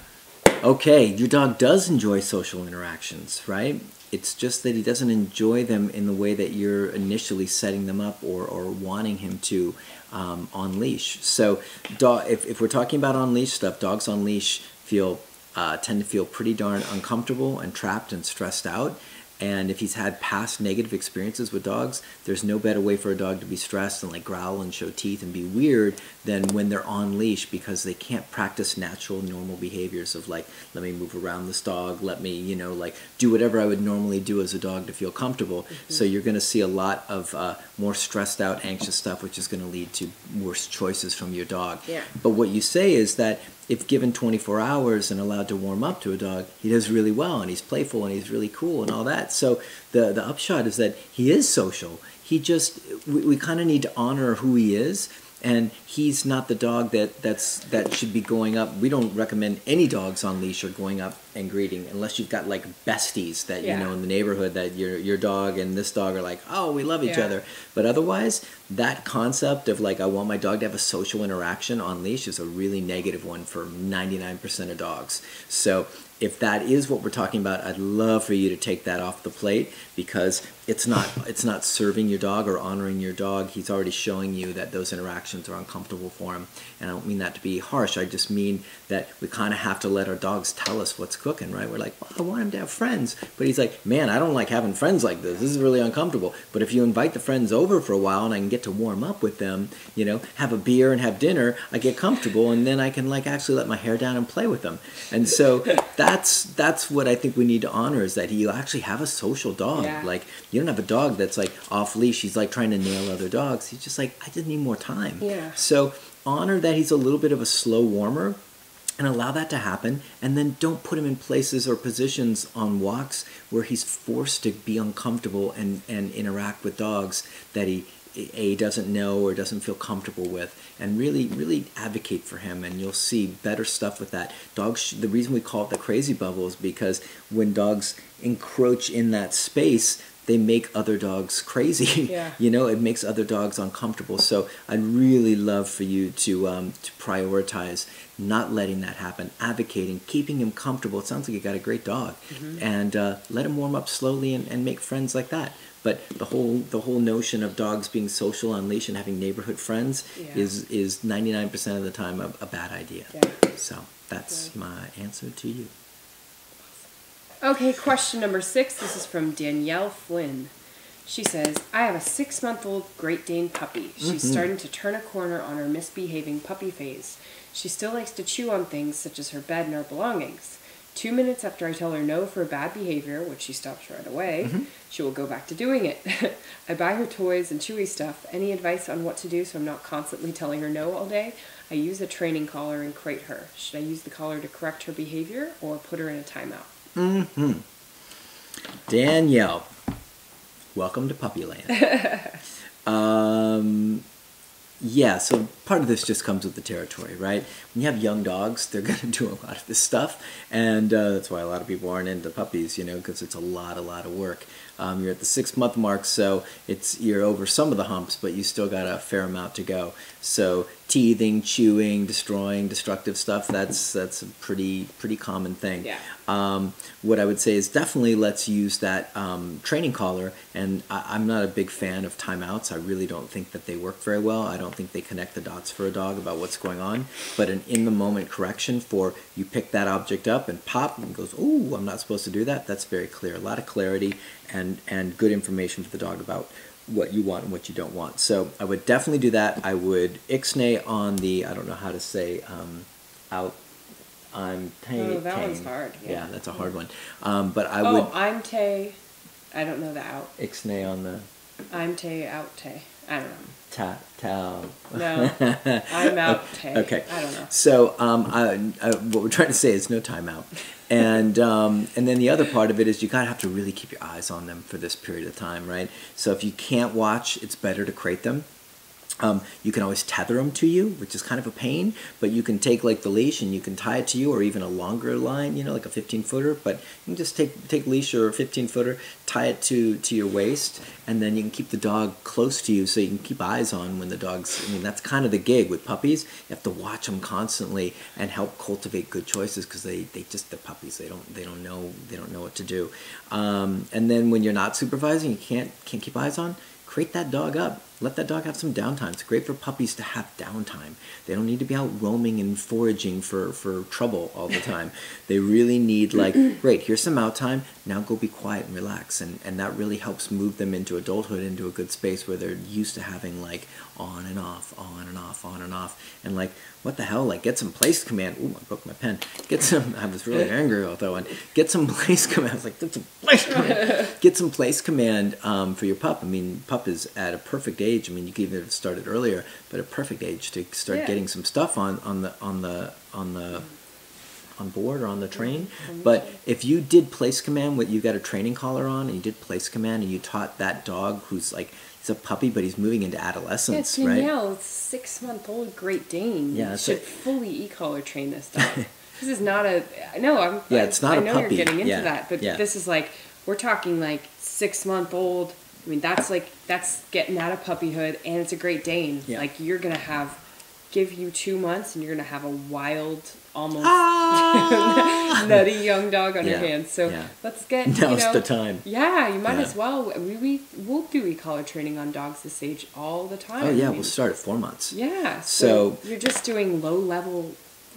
Okay, your dog does enjoy social interactions, right? It's just that he doesn't enjoy them in the way that you're initially setting them up or, or wanting him to um, on leash. So, dog, if, if we're talking about on leash stuff, dogs on leash feel uh, tend to feel pretty darn uncomfortable and trapped and stressed out. And if he's had past negative experiences with dogs, there's no better way for a dog to be stressed and like growl and show teeth and be weird than when they're on leash because they can't practice natural, normal behaviors of like, let me move around this dog, let me, you know, like do whatever I would normally do as a dog to feel comfortable. So you're going to see a lot of uh, more stressed out, anxious stuff, which is going to lead to worse choices from your dog. Yeah. But what you say is that if given 24 hours and allowed to warm up to a dog, he does really well and he's playful and he's really cool and all that. So the the upshot is that he is social. He just we, we kind of need to honor who he is and he's not the dog that that's that should be going up. We don't recommend any dogs on leash or going up and greeting unless you've got like besties that Yeah. you know in the neighborhood that your your dog and this dog are like, "Oh, we love each Yeah. other." But otherwise, that concept of like I want my dog to have a social interaction on leash is a really negative one for 99% of dogs. So if that is what we're talking about, I'd love for you to take that off the plate because it's not it's not serving your dog or honoring your dog. He's already showing you that those interactions are uncomfortable for him. And I don't mean that to be harsh. I just mean that we kind of have to let our dogs tell us what's cooking, right? We're like, well, I want him to have friends, but he's like, man, I don't like having friends like this. This is really uncomfortable. But if you invite the friends over for a while and I can get to warm up with them, you know, have a beer and have dinner, I get comfortable, and then I can like actually let my hair down and play with them. And so that's that's what I think we need to honor is that you actually have a social dog. Yeah. Like you don't have a dog that's like off leash. He's like trying to nail other dogs. He's just like I just need more time. Yeah. So honor that he's a little bit of a slow warmer and allow that to happen and then don't put him in places or positions on walks where he's forced to be uncomfortable and, and interact with dogs that he a doesn't know or doesn't feel comfortable with and really really advocate for him and you'll see better stuff with that. Dogs the reason we call it the crazy bubble is because when dogs encroach in that space they make other dogs crazy. Yeah. you know it makes other dogs uncomfortable. So i'd really love for you to um, to prioritize not letting that happen advocating keeping him comfortable it sounds like you got a great dog and uh, let him warm up slowly and, and make friends like that but the whole the whole notion of dogs being social on leash and having neighborhood friends Yeah. is is 99% of the time a, a bad idea Yeah. so that's Good. my answer to you Okay, question number six. This is from Danielle Flynn. She says, I have a six month old Great Dane puppy. She's starting to turn a corner on her misbehaving puppy phase. She still likes to chew on things such as her bed and her belongings. Two minutes after I tell her no for bad behavior, which she stops right away, she will go back to doing it. I buy her toys and chewy stuff. Any advice on what to do so I'm not constantly telling her no all day? I use a training collar and crate her. Should I use the collar to correct her behavior or put her in a timeout? Mm-hmm. Danielle, welcome to Puppyland. um, yeah, so part of this just comes with the territory, right? When you have young dogs, they're going to do a lot of this stuff, and uh, that's why a lot of people aren't into puppies, you know, because it's a lot, a lot of work. Um, you're at the six month mark, so it's you're over some of the humps, but you still got a fair amount to go. So teething, chewing, destroying, destructive stuff. That's that's a pretty pretty common thing. Yeah. Um, what I would say is definitely let's use that um, training collar. And I, I'm not a big fan of timeouts. I really don't think that they work very well. I don't think they connect the dots for a dog about what's going on. But an in the moment correction for you pick that object up and pop and goes, oh, I'm not supposed to do that. That's very clear. A lot of clarity and and good information for the dog about what you want and what you don't want. So I would definitely do that. I would ixnay on the I don't know how to say um, out. I'm tay. Oh, that one's hard, Yeah. yeah. that's a hard one. Um, but I oh, would I'm Tay. I don't know the out. ixnay on the I'm Tay, out Tay. I don't know. ta tau. No, I'm out Tay. Okay. I don't know. So um, I, I, what we're trying to say is no timeout, and um, and then the other part of it is you gotta have to really keep your eyes on them for this period of time, right? So if you can't watch, it's better to crate them. Um, you can always tether them to you, which is kind of a pain, but you can take like the leash and you can tie it to you, or even a longer line, you know, like a 15 footer. But you can just take take leash or a 15 footer, tie it to to your waist, and then you can keep the dog close to you, so you can keep eyes on when the dog's. I mean, that's kind of the gig with puppies. You have to watch them constantly and help cultivate good choices because they they just they're puppies. They don't they don't know they don't know what to do. Um, and then when you're not supervising, you can't can't keep eyes on create that dog up. Let that dog have some downtime. It's great for puppies to have downtime. They don't need to be out roaming and foraging for, for trouble all the time. they really need like, great, here's some out time. Now go be quiet and relax. And, and that really helps move them into adulthood, into a good space where they're used to having like on and off, on and off, on and off. And like, what the hell? Like, get some place command. Ooh, I broke my pen. Get some. I was really angry about that one. Get some place command. I was like, get some place command. Get some place command um, for your pup. I mean, pup is at a perfect age. I mean, you could even have started earlier, but a perfect age to start Yeah. getting some stuff on on the on the on the on board or on the train. But if you did place command what you got a training collar on and you did place command and you taught that dog who's like he's a puppy but he's moving into Yeah, adolescence, right? Danielle, six month old Great Dane. Yeah, should fully e collar train this dog. this is not a. No, I'm. Yeah, it's not I a know puppy. you're getting into Yeah, that, but yeah. this is like we're talking like six month old. I mean, that's like that's getting out of puppyhood, and it's a Great Dane. Yeah. Like you're gonna have, give you two months, and you're gonna have a wild, almost Ah! nutty young dog on your hands. So yeah. let's get. you Now's know, the time. Yeah, you might Yeah. as well. We we we'll do e-collar training on dogs this age all the time. Oh I yeah, mean, we'll start at four months. yeah. So, So- you're just doing low level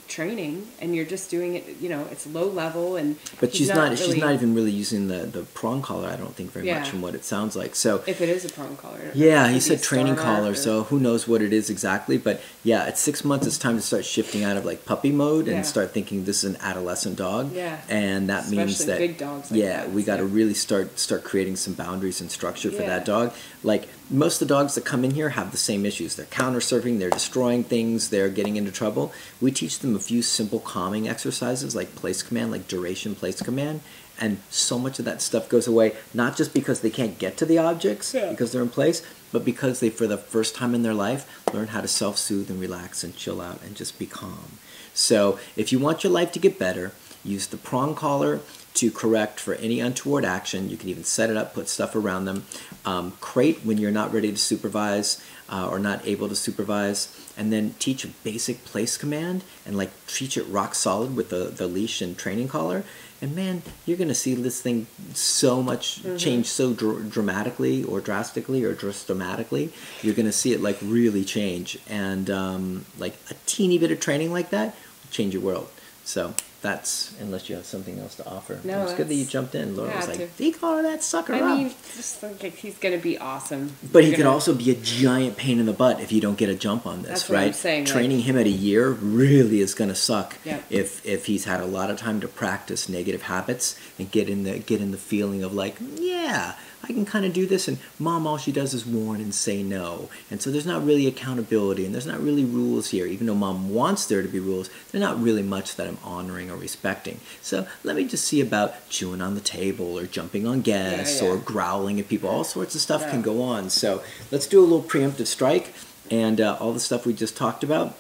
training, and you're just doing it. You know, it's low level, and But she's not, she's really- not even really using the, the prong collar, I don't think, very Yeah. much from what it sounds like. So If it is a prong collar. Yeah, he said training collar, or- so who knows what it is exactly. But yeah, at six months, it's time to start shifting out of like puppy mode Yeah. and start thinking this is an adolescent dog. Yeah. and that means that big dogs like yeah, that, we got to so. really start start creating some boundaries and structure for that dog. Like most of the dogs that come in here have the same issues. They're counter surfing, they're destroying things, they're getting into trouble. We teach them a few simple calming exercises like place command, like duration place command. And so much of that stuff goes away, not just because they can't get to the objects, Yeah. because they're in place, but because they, for the first time in their life, learn how to self soothe and relax and chill out and just be calm. So, if you want your life to get better, use the prong collar to correct for any untoward action. You can even set it up, put stuff around them. Um, crate when you're not ready to supervise uh, or not able to supervise, and then teach a basic place command and like teach it rock solid with the, the leash and training collar. And man, you're gonna see this thing so much change so dr- dramatically or drastically or just dramatically. You're gonna see it like really change, and um, like a teeny bit of training like that will change your world. So that's unless you have something else to offer. No, it's good that you jumped in. Laura was like, to- "Decollar that sucker I up." mean, just like he's gonna be awesome. But he You're could gonna- also be a giant pain in the butt if you don't get a jump on this, That's what I'm right? saying, like- Training him at a year really is going to suck Yep. if if he's had a lot of time to practice negative habits and get in the get in the feeling of like, yeah, I can kind of do this, and mom all she does is warn and say no, and so there's not really accountability and there's not really rules here. Even though mom wants there to be rules, they're not really much that I'm honoring or respecting. So let me just see about chewing on the table or jumping on guests yeah. or growling at people. All sorts of stuff can go on. So let's do a little preemptive strike and uh, all the stuff we just talked about.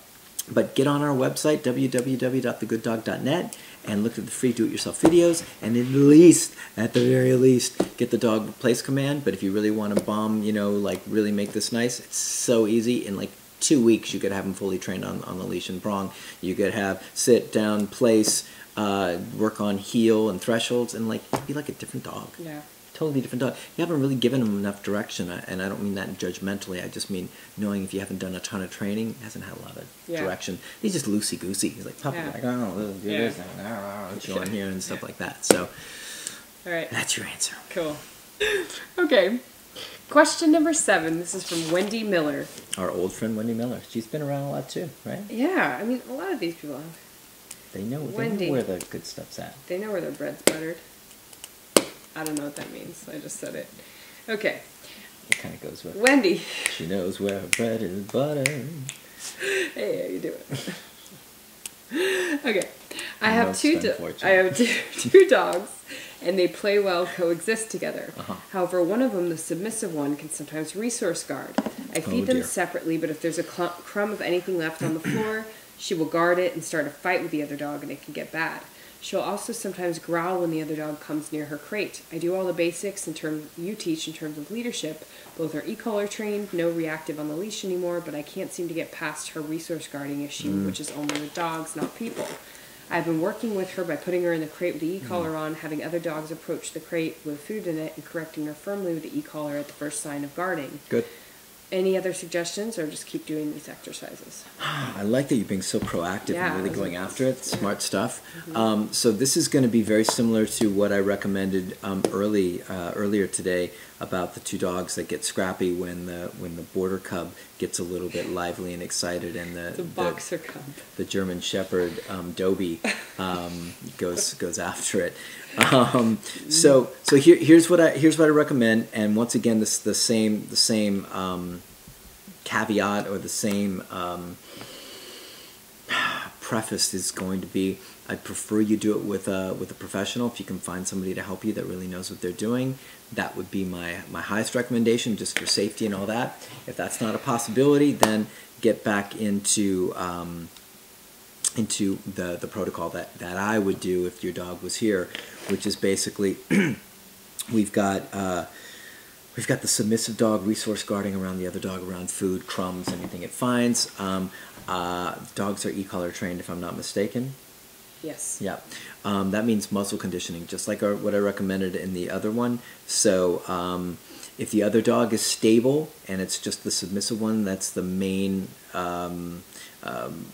But get on our website, www.thegooddog.net, and look at the free do-it-yourself videos, and at least, at the very least, get the dog place command. But if you really want to bomb, you know, like really make this nice, it's so easy. In like two weeks you could have them fully trained on, on the leash and prong. You could have sit down, place, uh, work on heel and thresholds, and like be like a different dog Yeah. Totally different dog. You haven't really given him enough direction, and I don't mean that judgmentally. I just mean knowing if you haven't done a ton of training, hasn't had a lot of Yeah. direction. He's just loosey goosey. He's like puppy, Yeah. like oh, do Yeah. this, and, oh, oh, on here and stuff like that. So All right. that's your answer. Cool. Okay. Question number seven. This is from Wendy Miller. Our old friend Wendy Miller. She's been around a lot too, right? Yeah, I mean, a lot of these people, They know, they Wendy. know where the good stuff's at. they know where their bread's buttered. I don't know what that means. I just said it. Okay. It kind of goes with. Wendy. She knows where her bread is buttered. Hey, how you doing? okay. I have two. I have two, two dogs, and they play well coexist together. Uh-huh. However, one of them, the submissive one, can sometimes resource guard. I feed Oh, them dear. separately, but if there's a crumb of anything left on the floor, she will guard it and start a fight with the other dog, and it can get bad. She'll also sometimes growl when the other dog comes near her crate. I do all the basics in terms you teach in terms of leadership. Both are e-collar trained, no reactive on the leash anymore, but I can't seem to get past her resource guarding issue, mm. which is only with dogs, not people. I've been working with her by putting her in the crate with the e-collar mm. on, having other dogs approach the crate with food in it, and correcting her firmly with the e-collar at the first sign of guarding. Good. Any other suggestions, or just keep doing these exercises? I like that you're being so proactive Yeah, and really going after it. Smart stuff. Um, so this is going to be very similar to what I recommended um, early uh, earlier today about the two dogs that get scrappy when the when the border cub gets a little bit lively and excited, and the The boxer cub. the German Shepherd um, Dobie um, goes goes after it. Um, so so here, here's what I here's what I recommend, and once again, this the same the same um, caveat or the same um, preface is going to be I'd prefer you do it with a with a professional if you can find somebody to help you that really knows what they're doing. That would be my my highest recommendation just for safety and all that. If that's not a possibility, then get back into um, into the the protocol that that I would do if your dog was here, which is basically we've got. Uh, We've got the submissive dog resource guarding around the other dog around food, crumbs, anything it finds. Um, uh, dogs are e-collar trained, if I'm not mistaken. Yes. Yeah, um, that means muzzle conditioning, just like our, what I recommended in the other one. So um, if the other dog is stable and it's just the submissive one, that's the main um, um,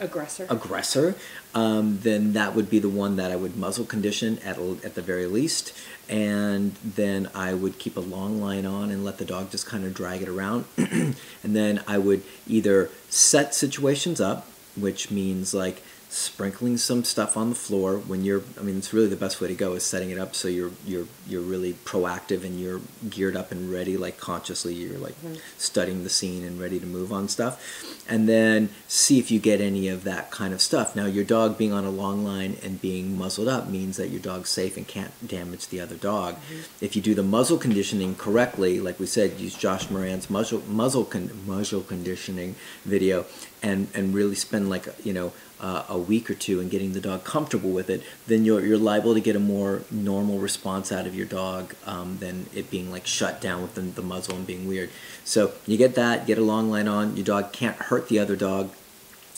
Aggressor. aggressor, um, then that would be the one that I would muzzle condition at, at the very least. And then I would keep a long line on and let the dog just kind of drag it around. and then I would either set situations up, which means like sprinkling some stuff on the floor when you're I mean it's really the best way to go is setting it up so you're you're you're really proactive and you're geared up and ready like consciously you're like mm-hmm. studying the scene and ready to move on stuff. And then see if you get any of that kind of stuff. Now your dog being on a long line and being muzzled up means that your dog's safe and can't damage the other dog. Mm-hmm. If you do the muzzle conditioning correctly like we said use Josh Moran's muzzle muzzle con- muzzle conditioning video and and really spend like you know uh, a week or two and getting the dog comfortable with it, then you're, you're liable to get a more normal response out of your dog um, than it being like shut down with the, the muzzle and being weird. So you get that, get a long line on, your dog can't hurt the other dog.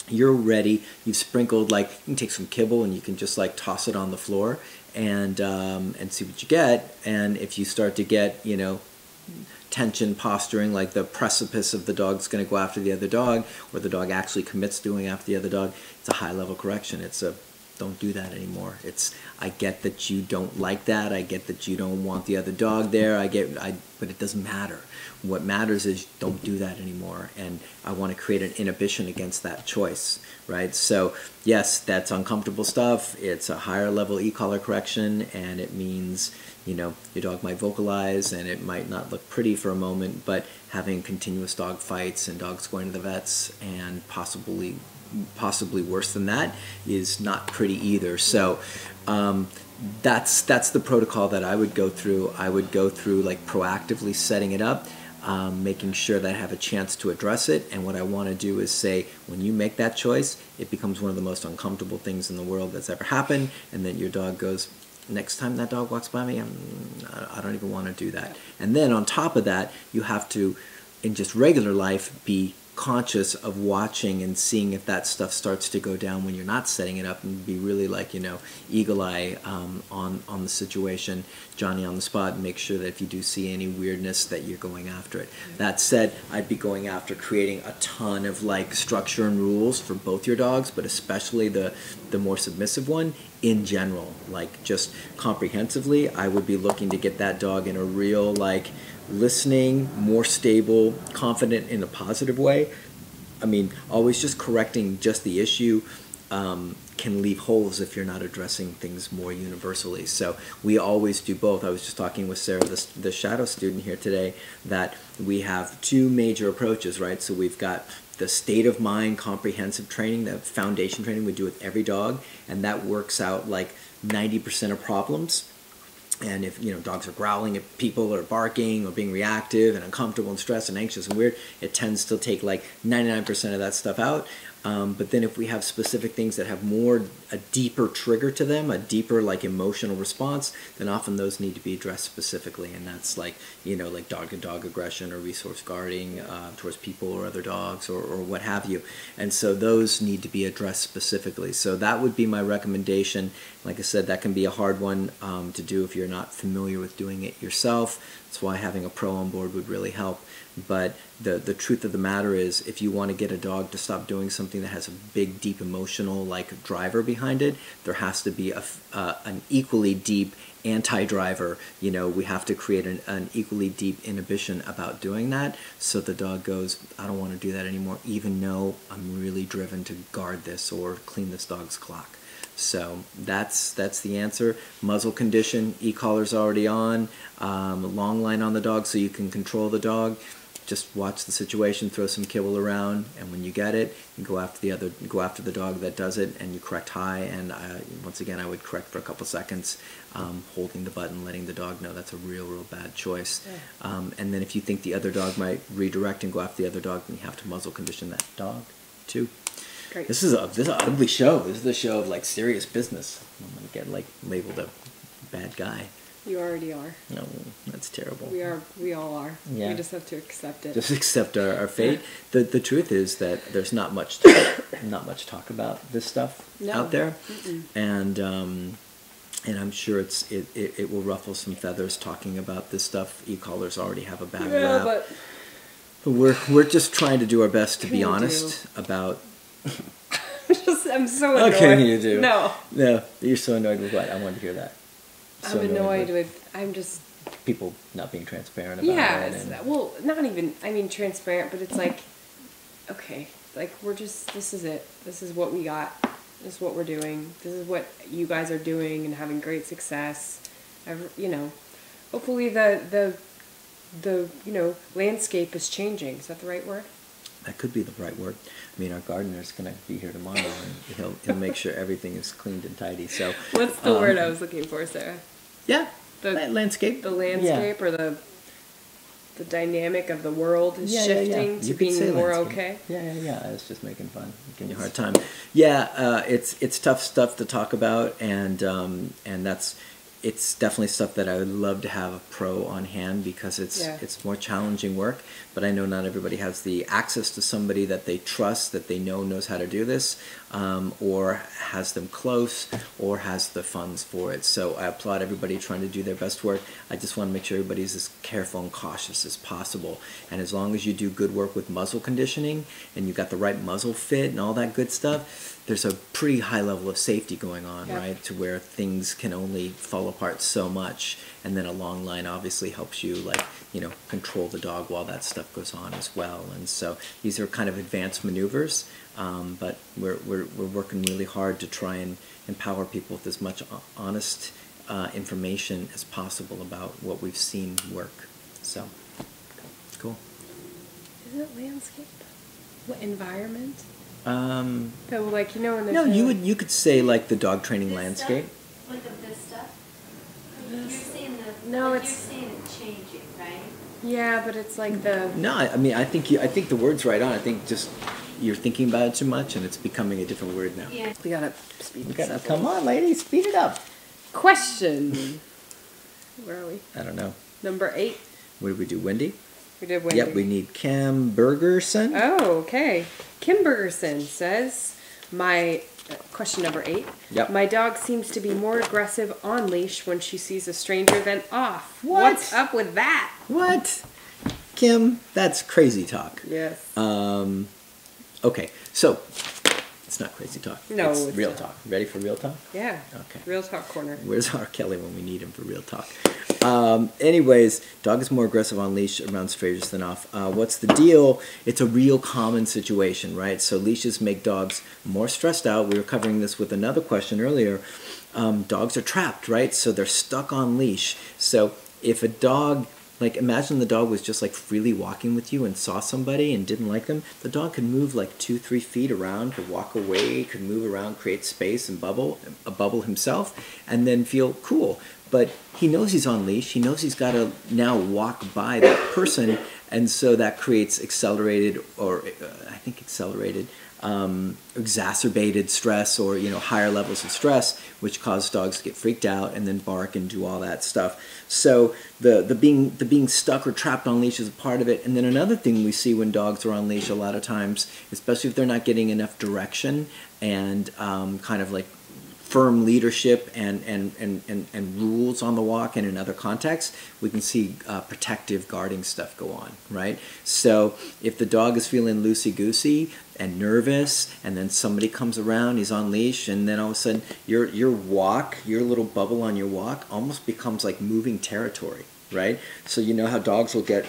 You're ready. You've sprinkled like you can take some kibble and you can just like toss it on the floor and um, and see what you get. And if you start to get you know tension posturing like the precipice of the dog's going to go after the other dog or the dog actually commits doing after the other dog it's a high level correction. It's a don't do that anymore. It's i get that you don't like that. I get that you don't want the other dog there. I get i but it doesn't matter. What matters is don't do that anymore and i want to create an inhibition against that choice right? So yes that's uncomfortable stuff. It's a higher level e-collar correction and it means you know your dog might vocalize and it might not look pretty for a moment but having continuous dog fights and dogs going to the vets and possibly possibly worse than that is not pretty either. So um, that's that's the protocol that I would go through. I would go through like proactively setting it up um, making sure that I have a chance to address it. And what I want to do is say when you make that choice it becomes one of the most uncomfortable things in the world that's ever happened and then your dog goes next time that dog walks by me, I'm, I don't even want to do that. And then on top of that, you have to in just regular life be conscious of watching and seeing if that stuff starts to go down when you're not setting it up and be really like you know eagle eye um, on on the situation johnny on the spot and make sure that if you do see any weirdness that you're going after it. That said i'd be going after creating a ton of like structure and rules for both your dogs but especially the the more submissive one in general. Like just comprehensively i would be looking to get that dog in a real like listening, more stable, confident in a positive way. I mean, always just correcting just the issue um, can leave holes if you're not addressing things more universally. So we always do both. I was just talking with Sarah, the, the shadow student here today, that we have two major approaches, right? So we've got the state of mind comprehensive training, the foundation training we do with every dog, and that works out like 90% of problems and if you know dogs are growling at people or barking or being reactive and uncomfortable and stressed and anxious and weird it tends to take like 99% of that stuff out um, but then if we have specific things that have more a deeper trigger to them, a deeper like emotional response, then often those need to be addressed specifically, and that's like you know like dog to dog aggression or resource guarding uh, towards people or other dogs or, or what have you, and so those need to be addressed specifically. So that would be my recommendation. Like I said, that can be a hard one um, to do if you're not familiar with doing it yourself. That's why having a pro on board would really help. But the the truth of the matter is, if you want to get a dog to stop doing something that has a big, deep emotional like driver behind it, there has to be a uh, an equally deep anti-driver. You know, we have to create an, an equally deep inhibition about doing that, so the dog goes, I don't want to do that anymore, even though I'm really driven to guard this or clean this dog's clock. So that's that's the answer. Muzzle condition, e-collar's already on. Um, long line on the dog so you can control the dog just watch the situation, throw some kibble around, and when you get it, you go after the other, go after the dog that does it, and you correct high. And I, once again, I would correct for a couple seconds, um, holding the button, letting the dog know that's a real, real bad choice. Yeah. Um, and then if you think the other dog might redirect and go after the other dog, then you have to muzzle condition that dog too. Great. This is a this is an ugly show. This is the show of like serious business. I'm gonna get like labeled a bad guy. You already are. No, that's terrible. We are. We all are. Yeah. We just have to accept it. just accept our, our fate. The the truth is that there's not much talk, not much talk about this stuff No. out there, Mm-mm. and um, and I'm sure it's it, it, it will ruffle some feathers talking about this stuff. E-collars already have a bad yeah, rap, but but we're we're just trying to do our best to be honest about. just, I'm so How annoyed. can you do? No, No, you're so annoyed with what? I wanted to hear that. So I'm annoyed with. I'm just. people not being transparent about Yeah. it. it's- and- well, not even. I mean, transparent, but it's like, okay, like we're just. This is it. This is what we got. This is what we're doing. This is what you guys are doing and having great success. Ever, you know, hopefully the the the you know landscape is changing. Is that the right word? That could be the right word. I mean, our gardener's going to be here tomorrow, and he'll he'll make sure everything is cleaned and tidy. So, What's the um, word I was looking for, Sarah? Yeah, The- la- landscape. The landscape or the the dynamic of the world is Yeah, yeah, yeah. shifting to You could say being more landscape. okay. Yeah, yeah, yeah. I was just making fun, giving you a hard time. Yeah, uh, it's it's tough stuff to talk about, and um, and that's it's definitely stuff that I would love to have a pro on hand because it's Yeah. it's more challenging work. But I know not everybody has the access to somebody that they trust, that they know knows how to do this, um, or has them close, or has the funds for it. So I applaud everybody trying to do their best work. I just want to make sure everybody's as careful and cautious as possible. And as long as you do good work with muzzle conditioning and you got the right muzzle fit and all that good stuff, there's a pretty high level of safety going on, Yeah. right? To where things can only fall apart so much, and then a long line obviously helps you, like you know, control the dog while that stuff goes on as well. And so these are kind of advanced maneuvers, um, but we're, we're we're working really hard to try and empower people with as much honest uh, information as possible about what we've seen work. So, cool. Is it landscape? What environment? Um, So like you know in the no, you would you could say like the dog training This landscape. Stuff, look at this stuff. This- You're seeing the. No, like, it's- You're seeing it changing, right? Yeah, but it's like the No, I, I mean I think you, I think the word's right on. I think just you're thinking about it too much, and it's becoming a different word now. Yeah. we gotta speed You this gotta- up. come on, ladies, speed it up. Question. Where are we? I don't know. Number eight. What did we do, Wendy? We did Wendy. Yep, we need Kim Bergerson. Oh, okay. Kim Bergerson says, my question number eight. Yep. My dog seems to be more aggressive on leash when she sees a stranger than off. What? What's up with that? What? Kim, that's crazy talk. Yes. Um, okay, so it's not crazy talk. No, it's, it's real not. talk. Ready for real talk? yeah. okay. Real talk corner. Where's R. Kelly when we need him for real talk? Um, anyways, dog is more aggressive on leash around strangers than off. Uh, what's the deal? It's a real common situation, right? So leashes make dogs more stressed out. We were covering this with another question earlier. Um, dogs are trapped, right? So they're stuck on leash. So if a dog like imagine the dog was just like freely walking with you and saw somebody and didn't like them. The dog could move like two three feet around could walk away could move around create space and bubble a bubble himself and then feel cool. But he knows he's on leash. He knows he's got to now walk by that person and so that creates accelerated or uh, i think accelerated um, exacerbated stress or you know higher levels of stress which cause dogs to get freaked out and then bark and do all that stuff. So the the being the being stuck or trapped on leash is a part of it. And then another thing we see when dogs are on leash a lot of times especially if they're not getting enough direction and um, kind of like firm leadership and, and, and, and, and rules on the walk and in other contexts, we can see uh, protective guarding stuff go on, right? So if the dog is feeling loosey goosey and nervous, and then somebody comes around, he's on leash, and then all of a sudden your, your walk, your little bubble on your walk almost becomes like moving territory, right? So you know how dogs will get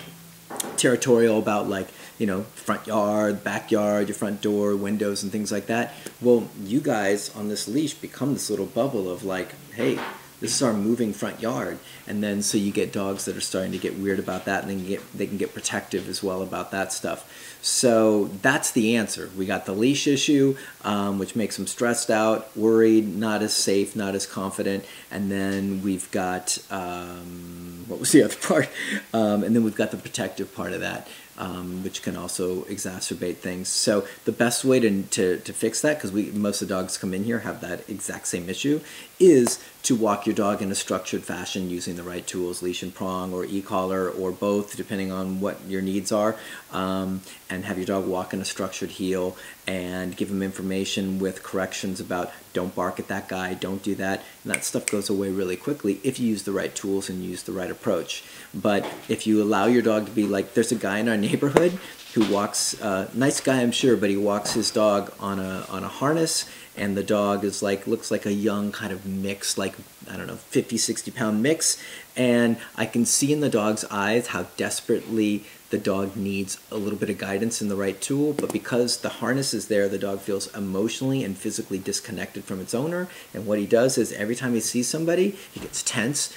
territorial about like you know front yard backyard your front door windows and things like that. Well you guys on this leash become this little bubble of like hey this is our moving front yard. And then so you get dogs that are starting to get weird about that and then get they can get protective as well about that stuff. So that's the answer. We got the leash issue um, which makes them stressed out worried not as safe not as confident. And then we've got um, what was the other part? Um, and then we've got the protective part of that um, which can also exacerbate things. So the best way to, to, to fix that, because we most of the dogs come in here have that exact same issue, is to walk your dog in a structured fashion using the right tools, leash and prong, or e-collar, or both, depending on what your needs are, um, and have your dog walk in a structured heel and give him information with corrections about don't bark at that guy, don't do that, and that stuff goes away really quickly if you use the right tools and use the right approach. But if you allow your dog to be like, there's a guy in our neighborhood who walks, uh, nice guy I'm sure, but he walks his dog on a on a harness, and the dog is like looks like a young kind of mix, like I don't know, 50, 60 pound mix, and I can see in the dog's eyes how desperately the dog needs a little bit of guidance and the right tool, but because the harness is there, the dog feels emotionally and physically disconnected from its owner. And what he does is every time he sees somebody, he gets tense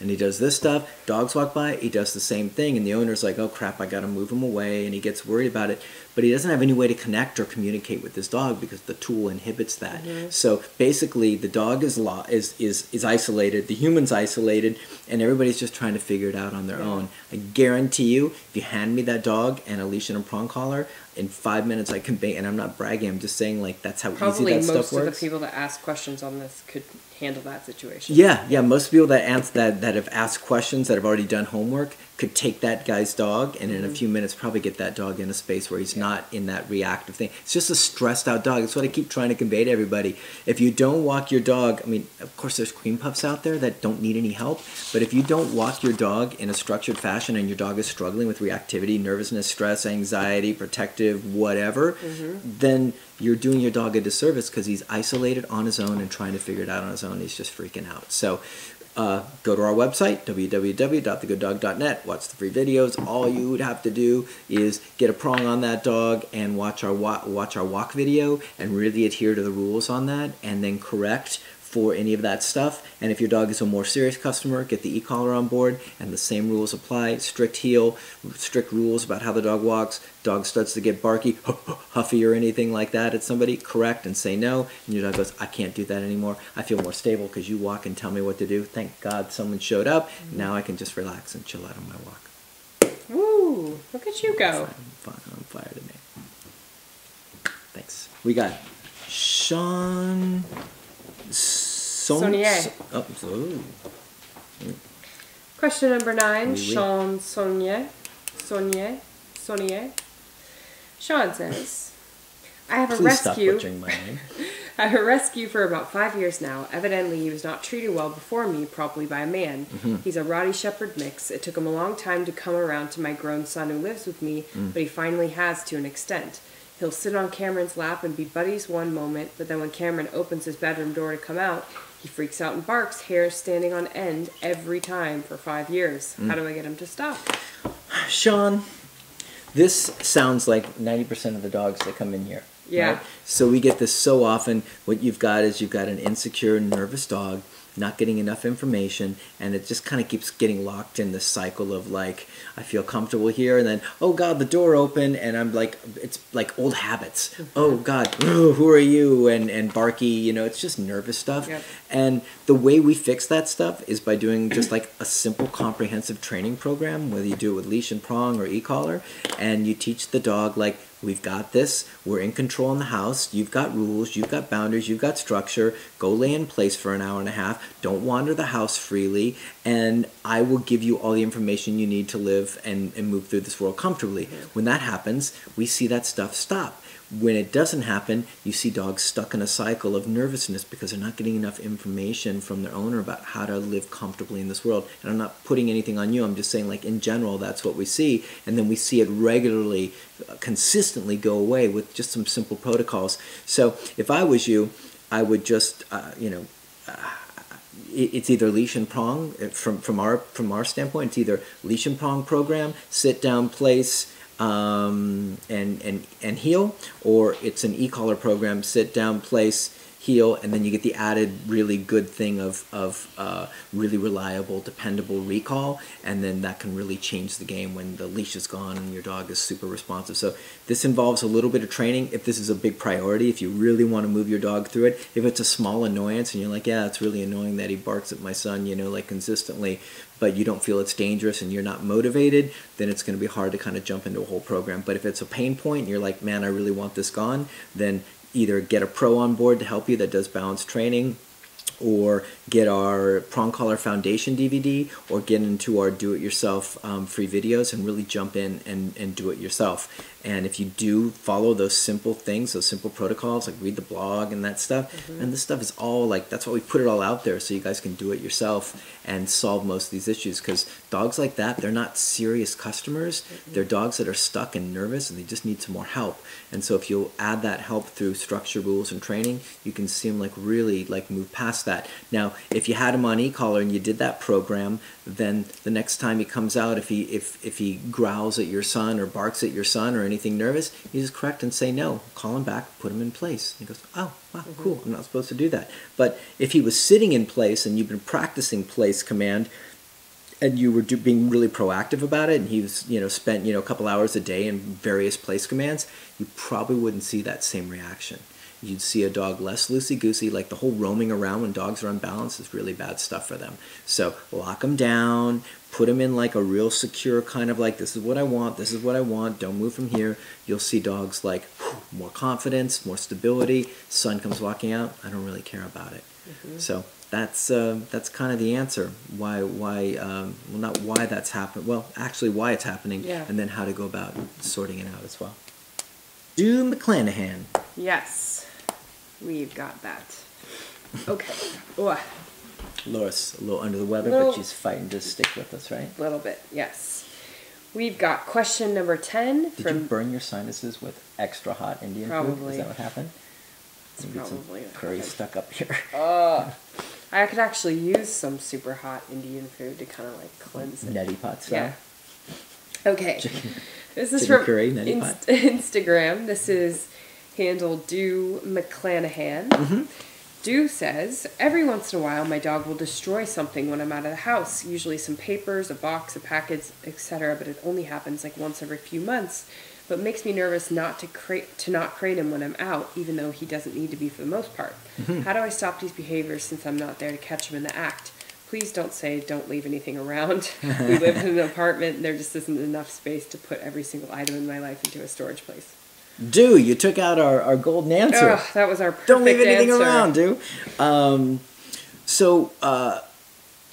and he does this stuff. Dogs walk by, he does the same thing, and the owner's like, oh crap, I gotta move him away, and he gets worried about it. But he doesn't have any way to connect or communicate with his dog because the tool inhibits that. Mm-hmm. So basically, the dog is, lo- is is is isolated, the human's isolated, and everybody's just trying to figure it out on their own. I guarantee you, if you hand me that dog and a leash and a prong collar, in five minutes I can bait. And I'm not bragging; I'm just saying like that's how Probably easy that most of the people that ask questions on this could handle that situation. Yeah, yeah. Most people that answer that that have asked questions that have already done homework could take that guy's dog and in a mm-hmm. few minutes probably get that dog in a space where he's not in that reactive thing. It's just a stressed out dog. That's what I keep trying to convey to everybody. If you don't walk your dog, I mean, of course there's cream puffs out there that don't need any help, but if you don't walk your dog in a structured fashion and your dog is struggling with reactivity, nervousness, stress, anxiety, protective, whatever, mm-hmm. then you're doing your dog a disservice because he's isolated on his own and trying to figure it out on his own. He's just freaking out. So uh, go to our website, www.thegooddog.net, watch the free videos. All you would have to do is get a prong on that dog and watch our wa- watch our walk video and really adhere to the rules on that and then correct for any of that stuff. And if your dog is a more serious customer, get the e-collar on board and the same rules apply. Strict heel, strict rules about how the dog walks. Dog starts to get barky, huffy or anything like that at somebody, correct and say no. And your dog goes, I can't do that anymore. I feel more stable because you walk and tell me what to do. Thank God someone showed up. Mm-hmm. Now I can just relax and chill out on my walk. Woo! Look at you go. I'm fine. I'm fire today. Thanks. We got Sean Son- Sonier. Oh, so, Question number nine, Oui, oui. Sean Sonier. Sonier. Sonier. Sean says, I have a Please rescue. butchering my name. I have a rescue for about five years now. Evidently, he was not treated well before me, probably by a man. Mm-hmm. He's a Rottie Shepherd mix. It took him a long time to come around to my grown son who lives with me, Mm. but he finally has to an extent. He'll sit on Cameron's lap and be buddies one moment, but then when Cameron opens his bedroom door to come out, he freaks out and barks, hair standing on end every time for five years. Mm. How do I get him to stop? Sean, this sounds like 90% of the dogs that come in here. Yeah. So we get this so often. What you've got is you've got an insecure, nervous dog, not getting enough information, and it just kind of keeps getting locked in this cycle of like, I feel comfortable here, and then, oh God, the door open, and I'm like, it's like old habits. Mm-hmm. Oh God, who are you? And, and barky, you know, it's just nervous stuff. Yep. And the way we fix that stuff is by doing just like a simple comprehensive training program, whether you do it with leash and prong or e-collar, and you teach the dog like we've got this, we're in control in the house, you've got rules, you've got boundaries, you've got structure, go lay in place for an hour and a half, don't wander the house freely, and I will give you all the information you need to live and, and move through this world comfortably. Mm-hmm. When that happens, we see that stuff stop. When it doesn't happen, you see dogs stuck in a cycle of nervousness because they're not getting enough information from their owner about how to live comfortably in this world. And I'm not putting anything on you, I'm just saying, like, in general, that's what we see. And then we see it regularly, uh, consistently go away with just some simple protocols. So if I was you, I would just, uh, you know, it- it's either leash and prong uh, from from our from our standpoint. It's either leash and prong program, sit down place, um, and and and heel, or it's an e-collar program, sit down place, heel, and then you get the added really good thing of of uh, really reliable, dependable recall, and then that can really change the game when the leash is gone and your dog is super responsive. So this involves a little bit of training. If this is a big priority, if you really want to move your dog through it, if it's a small annoyance and you're like, yeah, it's really annoying that he barks at my son, you know, like consistently, but you don't feel it's dangerous and you're not motivated, then it's going to be hard to kind of jump into a whole program. But if it's a pain point and you're like, man, I really want this gone, then either get a pro on board to help you that does balanced training or get our prong collar foundation dvd or get into our do-it-yourself um, free videos and really jump in and, and do it yourself and if you do follow those simple things those simple protocols like read the blog and that stuff mm-hmm. and this stuff is all like that's why we put it all out there so you guys can do it yourself and solve most of these issues because dogs like that they're not serious customers. Mm-hmm. They're dogs that are stuck and nervous and they just need some more help. And so if you'll add that help through structure rules and training you can see them like really like move past that. Now if you had them on e-collar and you did that program then the next time he comes out if he if if he growls at your son or barks at your son or anything nervous you just correct and say no call him back put him in place. And he goes oh wow mm-hmm. cool i'm not supposed to do that. But if he was sitting in place and you've been practicing place command and you were do, being really proactive about it and he was you know spent you know a couple hours a day in various place commands you probably wouldn't see that same reaction you'd see a dog less loosey goosey like the whole roaming around when dogs are unbalanced is really bad stuff for them so lock them down put them in like a real secure kind of like this is what i want this is what i want don't move from here you'll see dogs like whew, more confidence more stability son comes walking out i don't really care about it so that's uh, that's kind of the answer. Why why um, well not why that's happened. Well, actually why it's happening, Yeah. and then how to go about sorting it out as well. Do McClanahan. Yes, we've got that. Okay. Ooh, Laura's a little under the weather, Little- but she's fighting to stick with us, right? a little bit, yes. We've got question number 10 Did you burn your sinuses with extra hot Indian food? Probably. Is that what happened? Some probably what curry happened. stuck up here. Uh, I could actually use some super hot Indian food to kind of like cleanse it. Neti pot Yeah. Okay. Chicken- This is from curry, Inst- pot. Instagram. This is handled Do McClanahan. Mm-hmm. Do says, every once in a while my dog will destroy something when I'm out of the house, usually some papers, a box, a package, etc., but it only happens like once every few months. But makes me nervous not to crate to not crate him when I'm out, even though he doesn't need to be for the most part. Mm-hmm. How do I stop these behaviors since I'm not there to catch him in the act? Please don't say don't leave anything around. we live in an apartment and there just isn't enough space to put every single item in my life into a storage place. Do you took out our, our golden answer? Ugh, that was our perfect Don't leave anything answer. around, do. Um, so uh,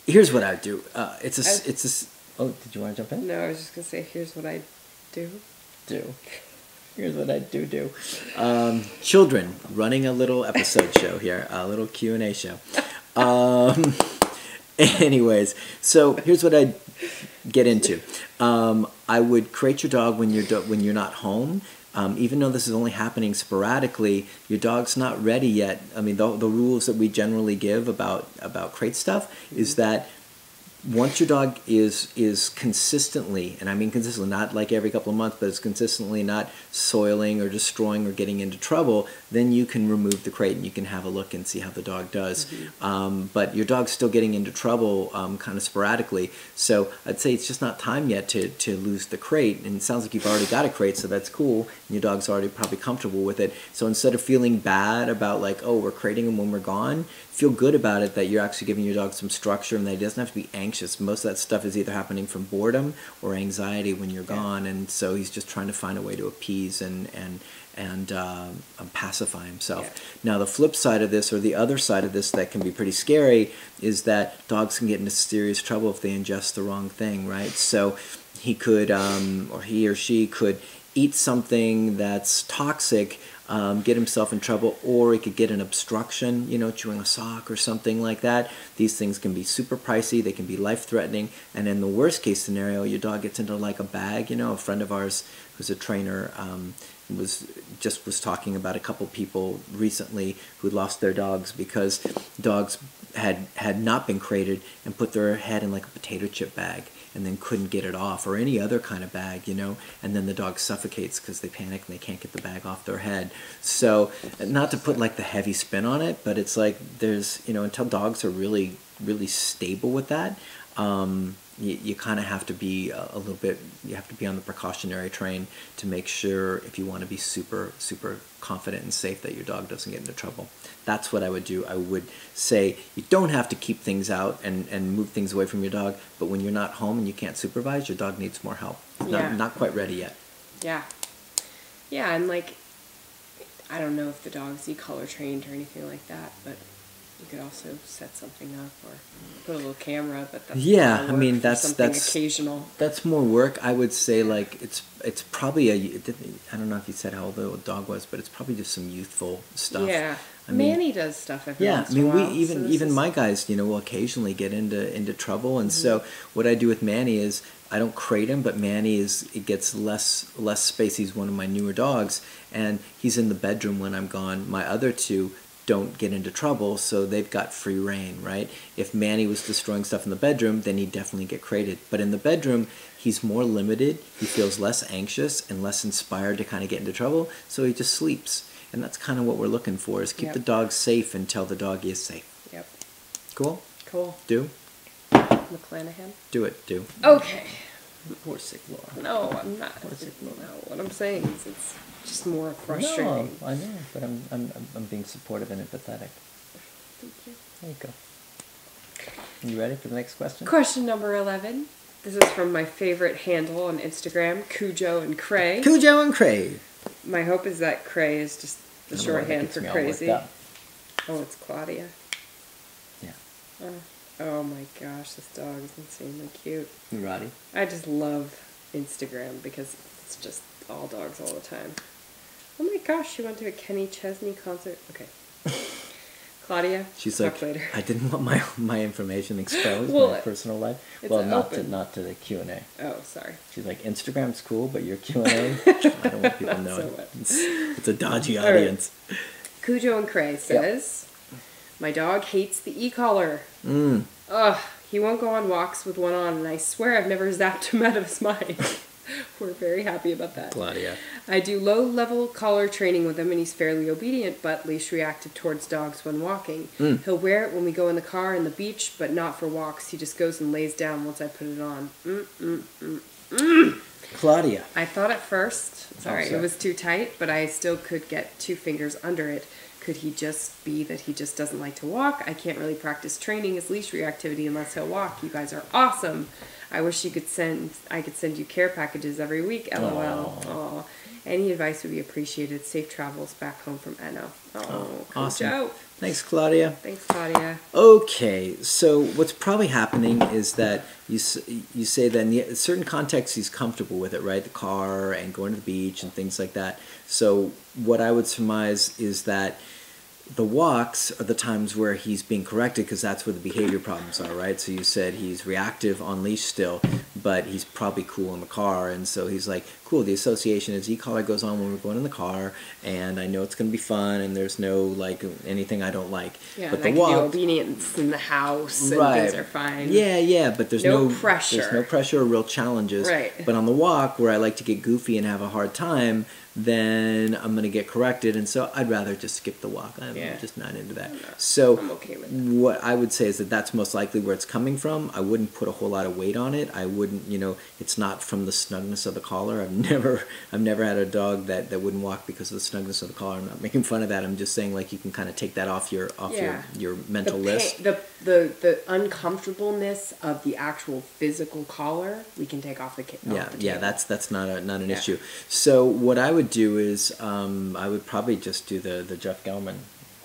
here's what I do. Uh, it's a I- it's a. Oh, did you want to jump in? No, I was just gonna say, here's what I do. do. Here's what I do do. Um, children running a little episode show here, a little Q and A show. Um, anyways, so here's what I get into. Um, I would crate your dog when you're do- when you're not home. Um, even though this is only happening sporadically, your dog's not ready yet. I mean, the, the rules that we generally give about about crate stuff is that once your dog is is consistently, and I mean consistently, not like every couple of months, but it's consistently not soiling or destroying or getting into trouble, then you can remove the crate and you can have a look and see how the dog does. Um, but your dog's still getting into trouble um, kind of sporadically, so I'd say it's just not time yet to to lose the crate. And it sounds like you've already got a crate, so that's cool. And your dog's already probably comfortable with it. So instead of feeling bad about like, oh, we're crating him when we're gone, feel good about it that you're actually giving your dog some structure and that he doesn't have to be anxious. Most of that stuff is either happening from boredom or anxiety when you're gone, and so he's just trying to find a way to appease and and and um, um, pacify himself. Now, the flip side of this, or the other side of this, that can be pretty scary, is that dogs can get into serious trouble if they ingest the wrong thing, right? So he could, um, or he or she could eat something that's toxic, um, get himself in trouble, or he could get an obstruction, you know, chewing a sock or something like that. These things can be super pricey, they can be life threatening, and in the worst case scenario, your dog gets into like a bag. You know, a friend of ours who's a trainer um, was just was talking about a couple people recently who lost their dogs because dogs had had not been crated and put their head in like a potato chip bag and then couldn't get it off or any other kind of bag you know and then the dog suffocates because they panic and they can't get the bag off their head. So not to put like the heavy spin on it but it's like there's you know until dogs are really really stable with that um, you, you kind of have to be a, a little bit you have to be on the precautionary train to make sure if you want to be super super confident and safe that your dog doesn't get into trouble that's what i would do i would say you don't have to keep things out and, and move things away from your dog but when you're not home and you can't supervise your dog needs more help It's Yeah. not, not quite ready yet Yeah. Yeah, and like, I don't know if the dog's e-collar trained or anything like that, but you could also set something up or put a little camera. But that's Yeah, I mean, that's- that's- occasional. that's more work i would say like it's it's probably a i don't know if you said how old the dog was but it's probably just some youthful stuff Yeah, I mean- Manny does stuff every Yeah, once I mean, in a we while, so even even my guys, you know, will occasionally get into into trouble, and so Mm-hmm. what I do with Manny is I don't crate him, but Manny is it gets less less space. He's one of my newer dogs, and he's in the bedroom when I'm gone. My other two don't get into trouble, so they've got free reign, right? If Manny was destroying stuff in the bedroom, then he'd definitely get crated. But in the bedroom, he's more limited. He feels less anxious and less inspired to kind of get into trouble, so he just sleeps. And that's kind of what we're looking for: is keep Yep. the dog safe until the dog is safe. Yep. Cool. Cool. Do McClanahan. do it. Do. Okay. Poor sick Laura. No, I'm not. What's it? No, what I'm saying is it's just more frustrating. No, I know, but I'm I'm I'm- being supportive and empathetic. Thank you. There you go. You ready for the next question? Question number 11. This is from my favorite handle on Instagram, Cujo and Cray. Cujo and Cray. My hope is that Cray is just the I don't know why that shorthand for me all worked crazy. Oh, it's Claudia. Yeah. Oh, oh my gosh, this dog is insanely cute. Roddy? I just love Instagram because it's just all dogs all the time. Oh my gosh, she went to a Kenny Chesney concert. Okay. Claudia, She's talk like, later. I didn't want my my information exposed, Well, my personal life. Well, not to not to the Q and A. Oh, sorry. She's like, Instagram's cool, but your Q and A, I don't want people knowing. so it's, it's a dodgy All right. audience. Cujo and Cray says, My dog hates the e-collar. Mm. Ugh, he won't go on walks with one on, and I swear I've never zapped him out of his mind. We're very happy about that. Claudia. I do low level collar training with him, and he's fairly obedient but leash reactive towards dogs when walking. Mm. He'll wear it when we go in the car and the beach, but not for walks. He just goes and lays down once I put it on. Mm-mm. Claudia. I thought at first, sorry. it was too tight, but I still could get two fingers under it. Could he just be that he just doesn't like to walk? I can't really practice training his leash reactivity unless he'll walk. You guys are awesome. I wish you could send I could send you care packages every week. LOL. Aw. Aw. Any advice would be appreciated. Safe travels back home from Enno. Oh, awesome. joke. Thanks, Claudia. Thanks, Claudia. Okay, so what's probably happening is that you you say that in the, certain contexts he's comfortable with it, right? The car and going to the beach and things like that. So what I would surmise is that the walks are the times where he's being corrected because that's where the behavior problems are, right? So you said he's reactive on leash still, but he's probably cool in the car, and so he's like, cool. The association is e-collar goes on when we're going in the car, and I know it's going to be fun, and there's no like anything I don't like. Yeah, but the walk, obedience in the house and right? things are fine. Yeah, yeah, but there's No no, pressure. There's no pressure or real challenges. Right. But on the walk, where I like to get goofy and have a hard time, then I'm gonna get corrected, and so I'd rather just skip the walk. I'm Yeah. just not into that. So I'm okay with that. what I would say is that that's most likely where it's coming from. I wouldn't put a whole lot of weight on it. I wouldn't, you know, it's not from the snugness of the collar. I've never, I've never had a dog that, that wouldn't walk because of the snugness of the collar. I'm not making fun of that. I'm just saying like you can kind of take that off your off Yeah. your your mental the list. the, the the uncomfortableness of the actual physical collar, we can take off the ki- off yeah the yeah that's that's not a not an Yeah. issue so what i would do is um, i would probably just do the the jeff gellman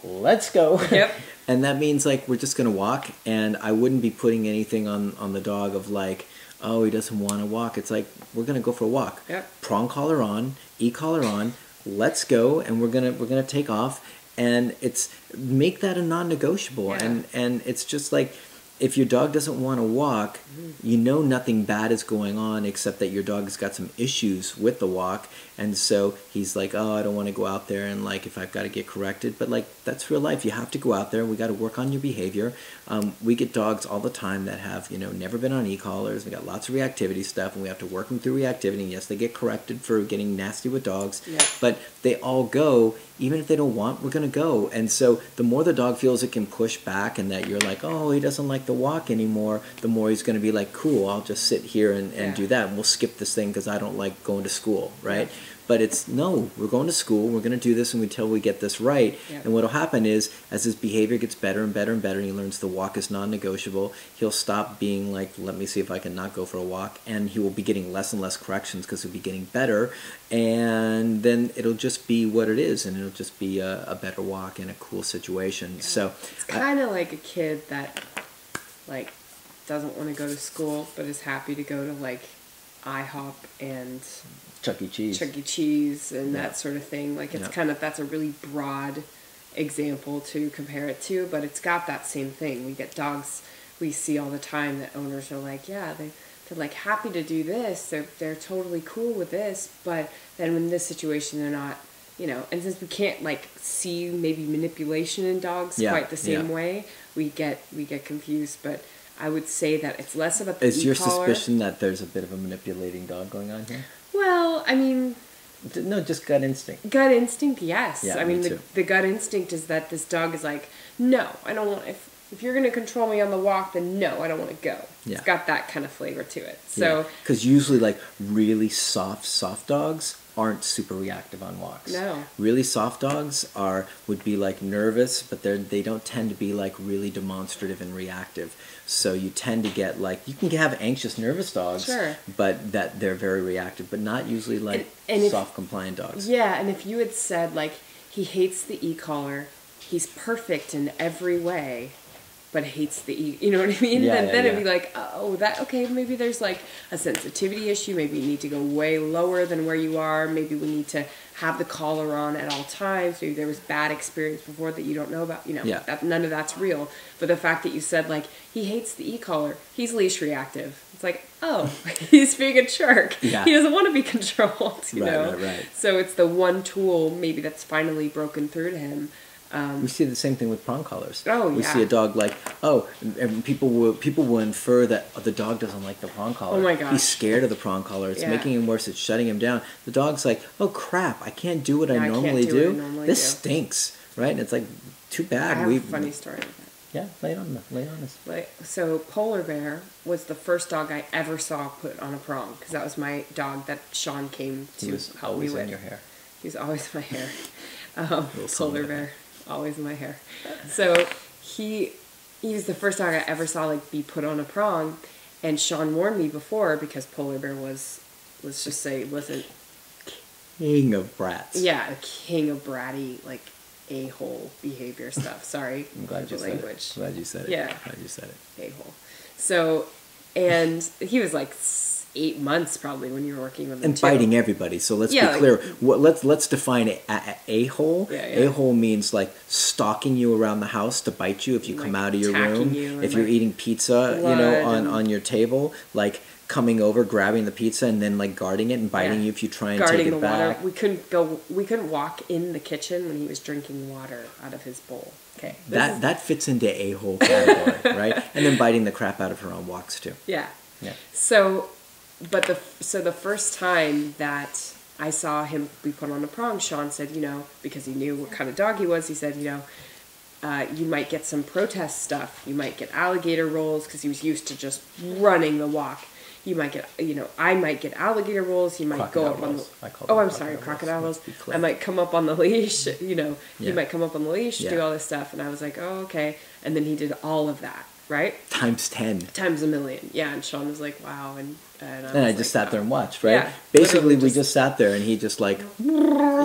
let's go Yep. and that means like we're just gonna walk and i wouldn't be putting anything on on the dog of like oh he doesn't want to walk it's like we're gonna go for a walk Yep. prong collar on e collar on let's go and we're gonna we're gonna take off and it's make that a non-negotiable Yeah. and and it's just like if your dog doesn't want to walk Mm-hmm. you know nothing bad is going on except that your dog has got some issues with the walk and so he's like oh i don't want to go out there and like if i've got to get corrected. But like that's real life. You have to go out there. And we got to work on your behavior. Um, we get dogs all the time that have you know never been on e-collars. We got lots of reactivity stuff and we have to work them through reactivity. And yes they get corrected for getting nasty with dogs Yeah. but they all go. Even if they don't want we're going to go. And so the more the dog feels it can push back and that you're like oh he doesn't like the walk anymore the more he's going to be like cool i'll just sit here and, and Yeah. do that and we'll skip this thing because i don't like going to school right but it's no we're going to school we're going to do this until we get this right Yeah. and what'll happen is as his behavior gets better and better and better and he learns the walk is non-negotiable he'll stop being like let me see if i can not go for a walk and he will be getting less and less corrections because he'll be getting better and then it'll just be what it is and it'll just be a, a better walk in a cool situation so It's kind of like a kid that, like, doesn't want to go to school but is happy to go to like IHOP and chuck e cheese Chuck E. Cheese and Yeah. that sort of thing. Like it's Yeah. kind of that's a really broad example to compare it to, but it's got that same thing. We get dogs we see all the time that owners are like, yeah, they they're like happy to do this. They're they're totally cool with this, but then in this situation they're not. You know, and since we can't like see maybe manipulation in dogs Yeah, quite the same yeah. way, we get we get confused. But I would say that it's less about the is your e-collar. suspicion that there's a bit of a manipulating dog going on here Well, I mean, no just gut instinct Gut instinct, yes. Yeah, I me mean, the, too. the gut instinct is that this dog is like, no, I don't want. If if you're gonna control me on the walk, then no, I don't want to go. Yeah. It's got that kind of flavor to it. So because usually like really soft soft dogs aren't super reactive on walks No. really soft dogs are would be like nervous but they're they don't tend to be like really demonstrative and reactive so you tend to get like you can have anxious nervous dogs Sure. but that they're very reactive but not usually like And- and if- soft compliant dogs yeah, and if you had said like he hates the e collar, he's perfect in every way, but hates the e, you know what I mean? Yeah, then yeah, then it'd be like, oh, that okay. Maybe there's like a sensitivity issue. Maybe you need to go way lower than where you are. Maybe we need to have the collar on at all times. Maybe there was bad experience before that you don't know about. You know, Yeah. that, none of that's real. But the fact that you said like he hates the e collar, he's leash reactive. It's like, oh, he's being a jerk. Yeah. He doesn't want to be controlled. You Right, know. right, right. So it's the one tool maybe that's finally broken through to him. We see the same thing with prong collars. Oh, we yeah. see a dog like oh, and people will people will infer that oh, the dog doesn't like the prong collar. Oh my god. he's scared of the prong collar. It's Yeah. making him worse. It's shutting him down. The dog's like oh crap, I can't do what Yeah, I normally do what I normally this do." stinks, right? And it's like too I bad. have we a funny story with that. yeah, lay it on the- lay it on us. Like, so Polar Bear was the first dog I ever saw put on a prong because that was my dog that Sean came He to was help me always with. in your hair. He was always in my hair. Um, Little polar bear, always in my hair. So he he was the first dog I ever saw like be put on a prong, and Sean warned me before because polar bear was, let's just say, wasn't King of brats. yeah a king of bratty like a hole behavior stuff. Sorry, I'm glad you the said language. it. Glad you said it. Yeah. Glad you said it. a hole. So, and he was like eight months probably when you were working with him and too. biting everybody. So let's Yeah, be like- clear. What, let's let's define a, a, a hole. Yeah, yeah. A hole means like stalking you around the house to bite you if you come out of your room. you if you're like, eating pizza, you know, on on your table, like coming over, grabbing the pizza, and then like guarding it and biting you if you try and guarding take it the back. water. We couldn't go. We couldn't walk in the kitchen when he was drinking water out of his bowl. Okay, That is- that fits into a hole category, right? And then biting the crap out of her on walks too. yeah. Yeah. So, but the so the first time that I saw him be put on a prong, Sean said, you know, because he knew what kind of dog he was, he said, you know, uh, you might get some protest stuff. You might get alligator rolls because he was used to just running the walk. You might get, you know, I might get alligator rolls. You might go Crocodile up on the. rolls. I call Oh, I'm sorry, crocodile rolls. rolls. Be clear. I might come up on the leash. You know, Yeah. he might come up on the leash, do all this stuff, and I was like, oh, okay. And then he did all of that, right? Times ten. Times a million. Yeah, and Sean was like, wow, and and, And I just like, sat there and watched, right? Yeah, Basically, literally we just- just sat there and he just like Yeah,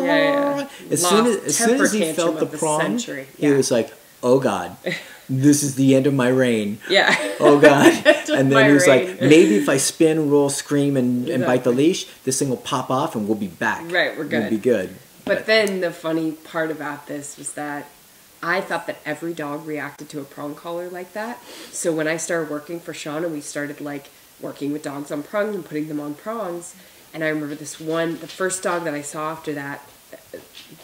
yeah. As soon as, as soon as he felt the prong, century. he was like, "Oh God, this is the end of my reign." Yeah. Oh God! And then he was reign. like, "Maybe if I spin, roll, scream, and, and bite the leash, this thing will pop off and we'll be back. Right, we're good. We'll be good." But then the funny part about this was that I thought that every dog reacted to a prong collar like that. So when I started working for Sean and we started like working with dogs on prongs and putting them on prongs, and I remember this one, the first dog that I saw after that,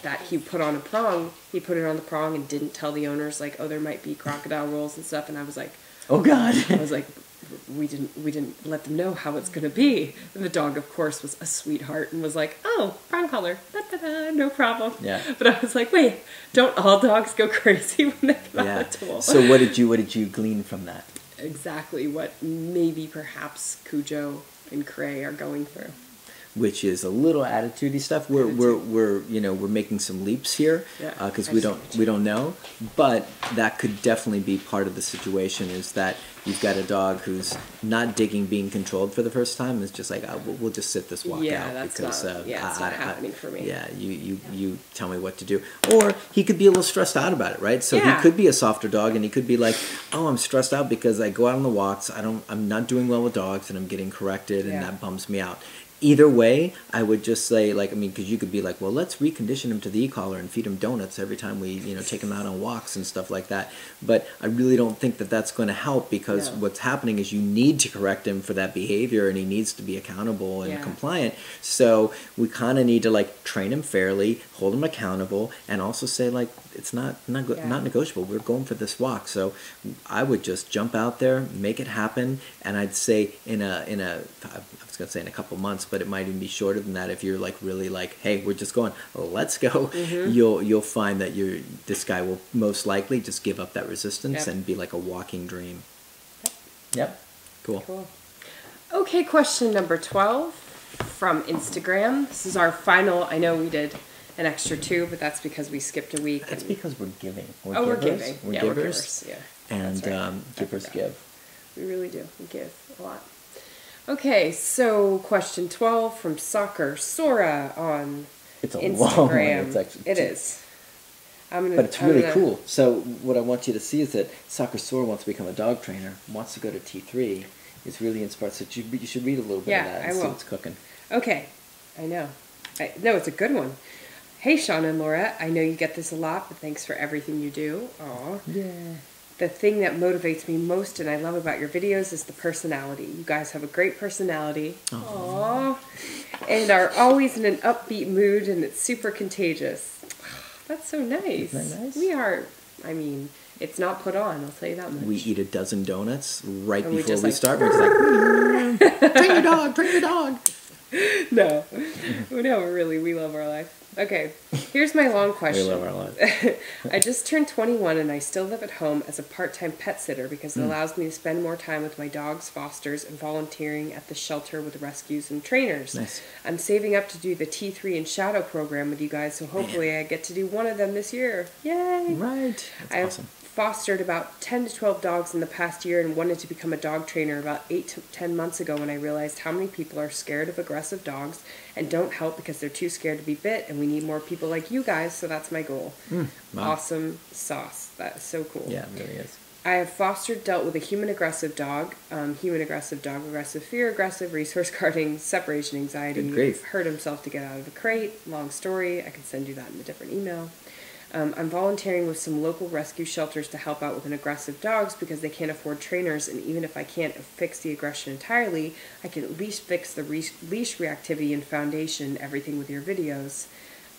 that he put on a prong, he put it on the prong and didn't tell the owners like, oh, there might be crocodile rolls and stuff, and I was like, Oh God! I was like, we didn't we didn't let them know how it's gonna be. And the dog, of course, was a sweetheart and was like, oh, prong collar, da, da, da, no problem. Yeah. But I was like, wait, don't all dogs go crazy when they get on yeah. a tool? So what did you what did you glean from that? exactly what maybe perhaps Cujo and Cray are going through. Which is a little attitudey stuff. We're we're we're you know we're making some leaps here Yeah, because we don't we don't know, but that could definitely be part of the situation. Is that you've got a dog who's not digging being controlled for the first time. It's just like oh, we'll, we'll just sit this walk Yeah, out that's because not- uh, yeah, it's I- not I- I- happening for me. Yeah, you you you tell me what to do, or he could be a little stressed out about it, right? So Yeah. he could be a softer dog, and he could be like, oh, I'm stressed out because I go out on the walks. I don't. I'm not doing well with dogs, and I'm getting corrected, and Yeah. that bums me out. Either way, I would just say, like, I mean, because you could be like, well, let's recondition him to the e-collar and feed him donuts every time we, you know, take him out on walks and stuff like that. But I really don't think that that's going to help because No. what's happening is you need to correct him for that behavior and he needs to be accountable and Yeah. compliant. So we kind of need to like train him fairly, hold him accountable, and also say like it's not not Yeah. not negotiable. We're going for this walk. So I would just jump out there, make it happen, and I'd say in a in a I was gonna say in a couple months, but it might even be shorter than that. If you're like really like, hey, we're just going, let's go, Mm-hmm. you'll you'll find that you're this guy will most likely just give up that resistance Yep. and be like a walking dream. Yep. Cool. Cool. Okay, question number 12 from Instagram. This is our final. I know we did an extra two, but that's because we skipped a week. That's because we're giving. We're oh, we're giving. We're yeah, givers. we're givers. Yeah. and right. um, givers give. We really do. We give a lot. Okay, so question 12 from Soccer Sora on It's a Instagram. long one. It's actually It is. I'm gonna, But it's I'm really gonna- cool. So what I want you to see is that Soccer Sora wants to become a dog trainer, wants to go to T three. Is really inspired. So you, you should read a little bit Yeah, of that and I see will. what's cooking. Okay, I know. I, no, it's a good one. Hey, Sean and Laura, I know you get this a lot, but thanks for everything you do. Aw. Yeah. The thing that motivates me most and I love about your videos is the personality. You guys have a great personality. Aww. And are always in an upbeat mood and it's super contagious. That's so nice. Isn't that nice? We are, I mean, it's not put on, I'll tell you that much. We eat a dozen donuts right And before just we like- start. We're just like, mm, train your dog, train your dog. no. no, really, we love our life. Okay, here's my long question. We love our lives. I just turned 21 and I still live at home as a part time pet sitter because it hmm. allows me to spend more time with my dogs, fosters, and volunteering at the shelter with rescues and trainers. Nice. I'm saving up to do the T3 and Shadow program with you guys, so hopefully I get to do one of them this year. Yay! Right. That's I have awesome. Fostered about 10 to 12 dogs in the past year and wanted to become a dog trainer about 8 to 10 months ago when I realized how many people are scared of aggressive dogs and don't help because they're too scared to be bit, and we need more people like you guys, so that's my goal. wow. Awesome sauce. That's so cool. Yeah, it really is. I have fostered, dealt with a human aggressive dog, um, human aggressive, dog aggressive, fear aggressive, resource guarding, separation anxiety, hurt himself to get out of the crate. Long story. I can send you that in a different email. Um, I'm volunteering with some local rescue shelters to help out with an aggressive dogs because they can't afford trainers, and even if I can't fix the aggression entirely, I can at least fix the re- leash reactivity and foundation, everything with your videos.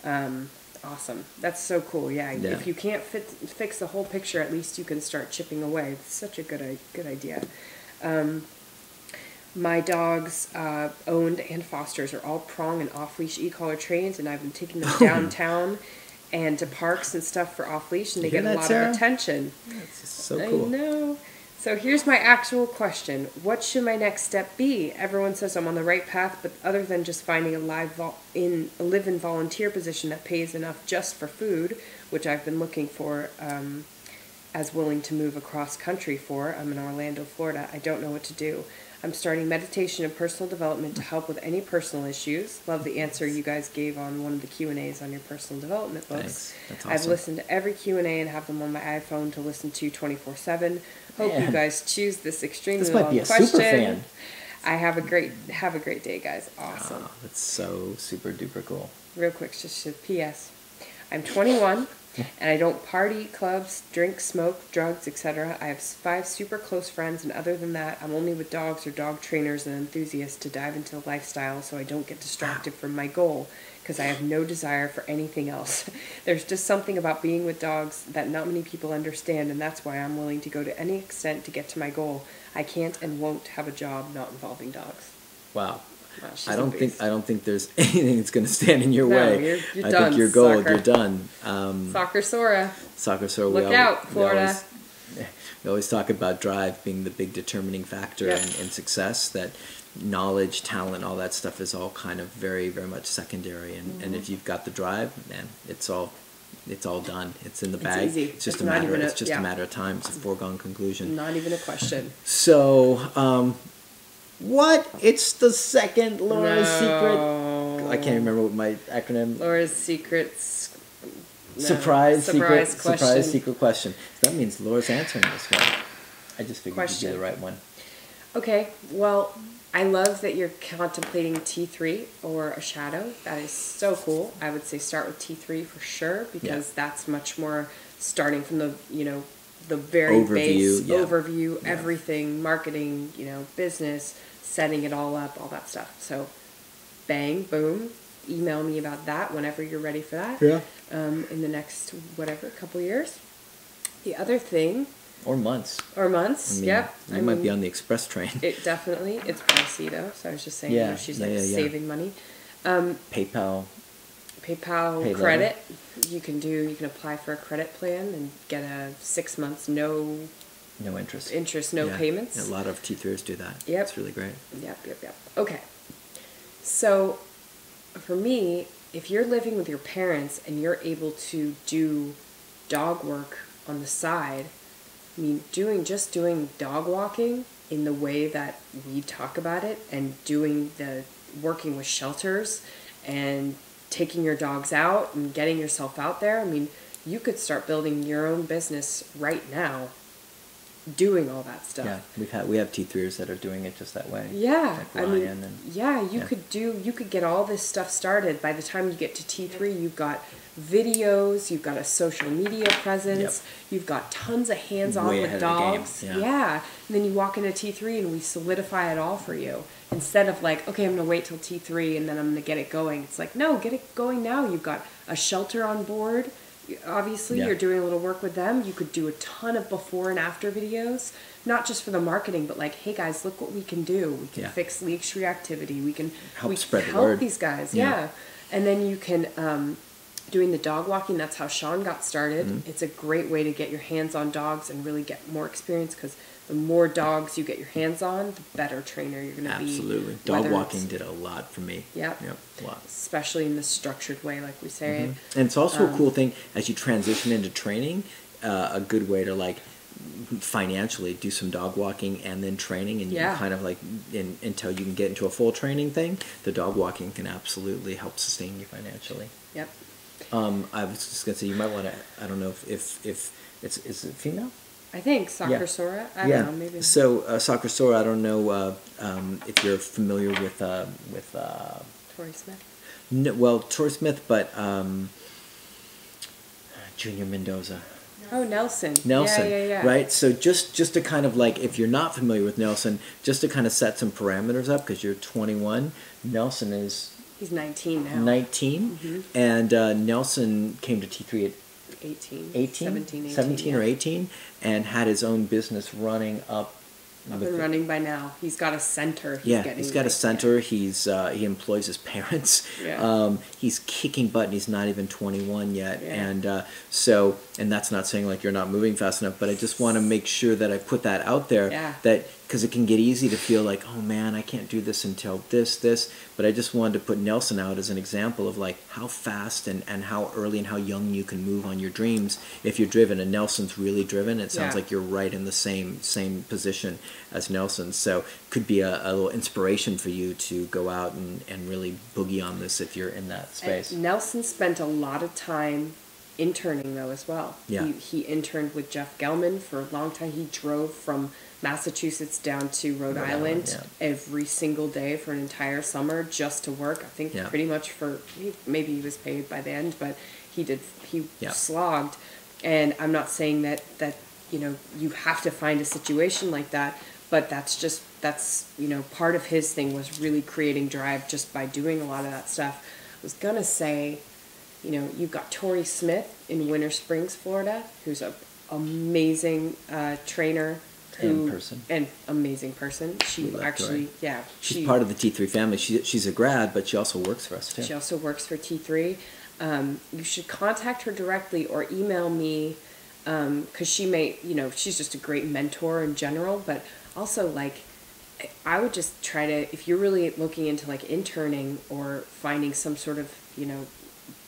Um, awesome. That's so cool. Yeah. Yeah. If you can't fit, fix the whole picture, at least you can start chipping away. It's such a good good idea. Um, my dogs, uh, owned and fosters, are all prong and off leash e collar trained, and I've been taking them downtown and to parks and stuff for off leash, and they get a lot Sarah? of attention. Just so I know. So here's my actual question: What should my next step be? Everyone says I'm on the right path, but other than just finding a live vol- in a live-in volunteer position that pays enough just for food, which I've been looking for, um, as willing to move across country for. I'm in Orlando, Florida. I don't know what to do. I'm starting meditation and personal development to help with any personal issues. Love the answer you guys gave on one of the Q and A's on your personal development books. That's I've listened to every Q and A and have them on my iPhone to listen to 24/7. Hope you guys choose this extremely This might long be a question. super fan. I have a great have a great day, guys. Awesome. Oh, that's so super duper cool. Real quick, just a P.S. I'm 21 and I don't party, clubs, drink, smoke, drugs, etc. I have five super close friends, and other than that, I'm only with dogs or dog trainers and enthusiasts to dive into the lifestyle so I don't get distracted from my goal because I have no desire for anything else. There's just something about being with dogs that not many people understand, and that's why I'm willing to go to any extent to get to my goal. I can't and won't have a job not involving dogs. Wow. Wow, I don't think. I don't think there's anything that's going to stand in your No, way. you're- you're I done, think you're gold. You're done. Um, Soccer Sora. soccer. Sora. we Look al- out, we Florida. always- we always talk about drive being the big determining factor Yeah. in, in success. That knowledge, talent, all that stuff is all kind of very, very much secondary. And, and Mm-hmm. if you've got the drive, man, it's all it's all done. It's in the It's bag. easy. It's just It's a matter. even a- it's just yeah. a matter of time. It's a foregone conclusion. Not even a question. So, um, what? It's the second Laura's No. secret. I can't remember what my acronym. Laura's secrets. no. Surprise, Surprise secret, question. surprise, secret question. That means Laura's answering this one. I just figured Question. you'd be the right one. Okay, well, I love that you're contemplating T3 or a shadow. That is so cool. I would say start with T3 for sure because Yeah. that's much more starting from the, you know, the very Overview, base yeah. overview, Yeah. everything, marketing, you know, business, setting it all up, all that stuff. So, bang, boom. Email me about that whenever you're ready for that. Yeah. Um, in the next whatever couple years. The other thing, Or months. or months. I mean, yep. You I might mean, be on the express train. it definitely it's pricey though, so I was just saying you know, Yeah, she's yeah, like yeah, yeah. saving money. Um, PayPal. PayPal Pay credit you can do you can apply for a credit plan and get a six months no No interest. interest, no Yeah. payments. A lot of T3ers do that. Yep. It's really great. Yep, yep, yep. Okay. So, for me, if you're living with your parents and you're able to do dog work on the side, I mean, doing just doing dog walking in the way that we talk about it, and doing the working with shelters, and taking your dogs out and getting yourself out there. I mean, you could start building your own business right now, doing all that stuff. Yeah, we've had we have T3ers that are doing it just that way. Yeah, Like I mean, and- yeah, you yeah. could do, you could get all this stuff started. By the time you get to T three, you've got videos, you've got a social media presence, Yep. you've got tons of hands on Way with ahead of the game, dogs. yeah. and then you walk into T three and we solidify it all for you. Instead of like, okay, I'm gonna wait till T three and then I'm gonna get it going. It's like, no, get it going now. You've got a shelter on board. Obviously, Yeah. you're doing a little work with them. You could do a ton of before and after videos, not just for the marketing, but like, hey guys, look what we can do. We can Yeah. fix leash reactivity. We can Help we spread the help word. these guys. Yeah. Yeah. and then you can um, doing the dog walking. That's how Sean got started. Mm-hmm. It's a great way to get your hands on dogs and really get more experience because the more dogs you get your hands on, the better trainer you're going to be. Absolutely. Dog walking did a lot for me. Yep. Yep. A lot. especially in the structured way, like we say. And it's also a Um, cool thing as you transition into training. uh, a good way to like financially do some dog walking and then training and you Yeah. can kind of like in, until you can get into a full training thing the dog walking can absolutely help sustain you financially Yep. um, i was just going to say you might want to i don't know if if, if it's is it female I think soccer Yeah. Sora. I don't know. Maybe. so uh, soccer store i don't know uh, um, if you're familiar with uh, with uh, Tori Smith. no, well tori smith but um, junior mendoza Oh, Nelson. Nelson, Yeah, yeah, yeah. right? So just just to kind of like, if you're not familiar with Nelson, just to kind of set some parameters up because you're 21. Nelson is He's 19 now. 19, Mhm. and uh, Nelson came to T3 at 18. 18, 17, 18. 17 or yeah. 18, and had his own business running up. Up and running by now. He's got a center. He's yeah, getting, he's got a like, center. He's uh, he employs his parents. Yeah. Um, he's kicking butt, and he's not even 21 yet. Yeah. And uh, so, and that's not saying like you're not moving fast enough, but I just want to make sure that I put that out there. Yeah. That because it can get easy to feel like, oh man, I can't do this until this, this. But I just wanted to put Nelson out as an example of like how fast and, and how early and how young you can move on your dreams if you're driven. And Nelson's really driven. It sounds Yeah. like you're right in the same same position as Nelson. So could be a, a little inspiration for you to go out and, and really boogie on this if you're in that And space. Nelson spent a lot of time interning though as well. Yeah. He, he interned with Jeff Gellman for a long time. He drove from Massachusetts down to Rhode, Rhode Island, Island, yeah. every single day for an entire summer just to work. I think Yeah. pretty much for he- maybe he was paid by the end, but he did he Yeah. slogged. And I'm not saying that that you know you have to find a situation like that, but that's just that's you know part of his thing was really creating drive just by doing a lot of that stuff. I was gonna say you know, you've got Tori Smith in Winter Springs, Florida, who's a amazing uh, trainer who, And person. and amazing person. She actually, Tori. yeah, She's she, part of the T3 family. She, she's a grad, but she also works for us too. She also works for T3. Um, you should contact her directly or email me because she may, you know, she's just a great mentor in general, but also like. I- would just try to, if you're really looking into like interning or finding some sort of, you know,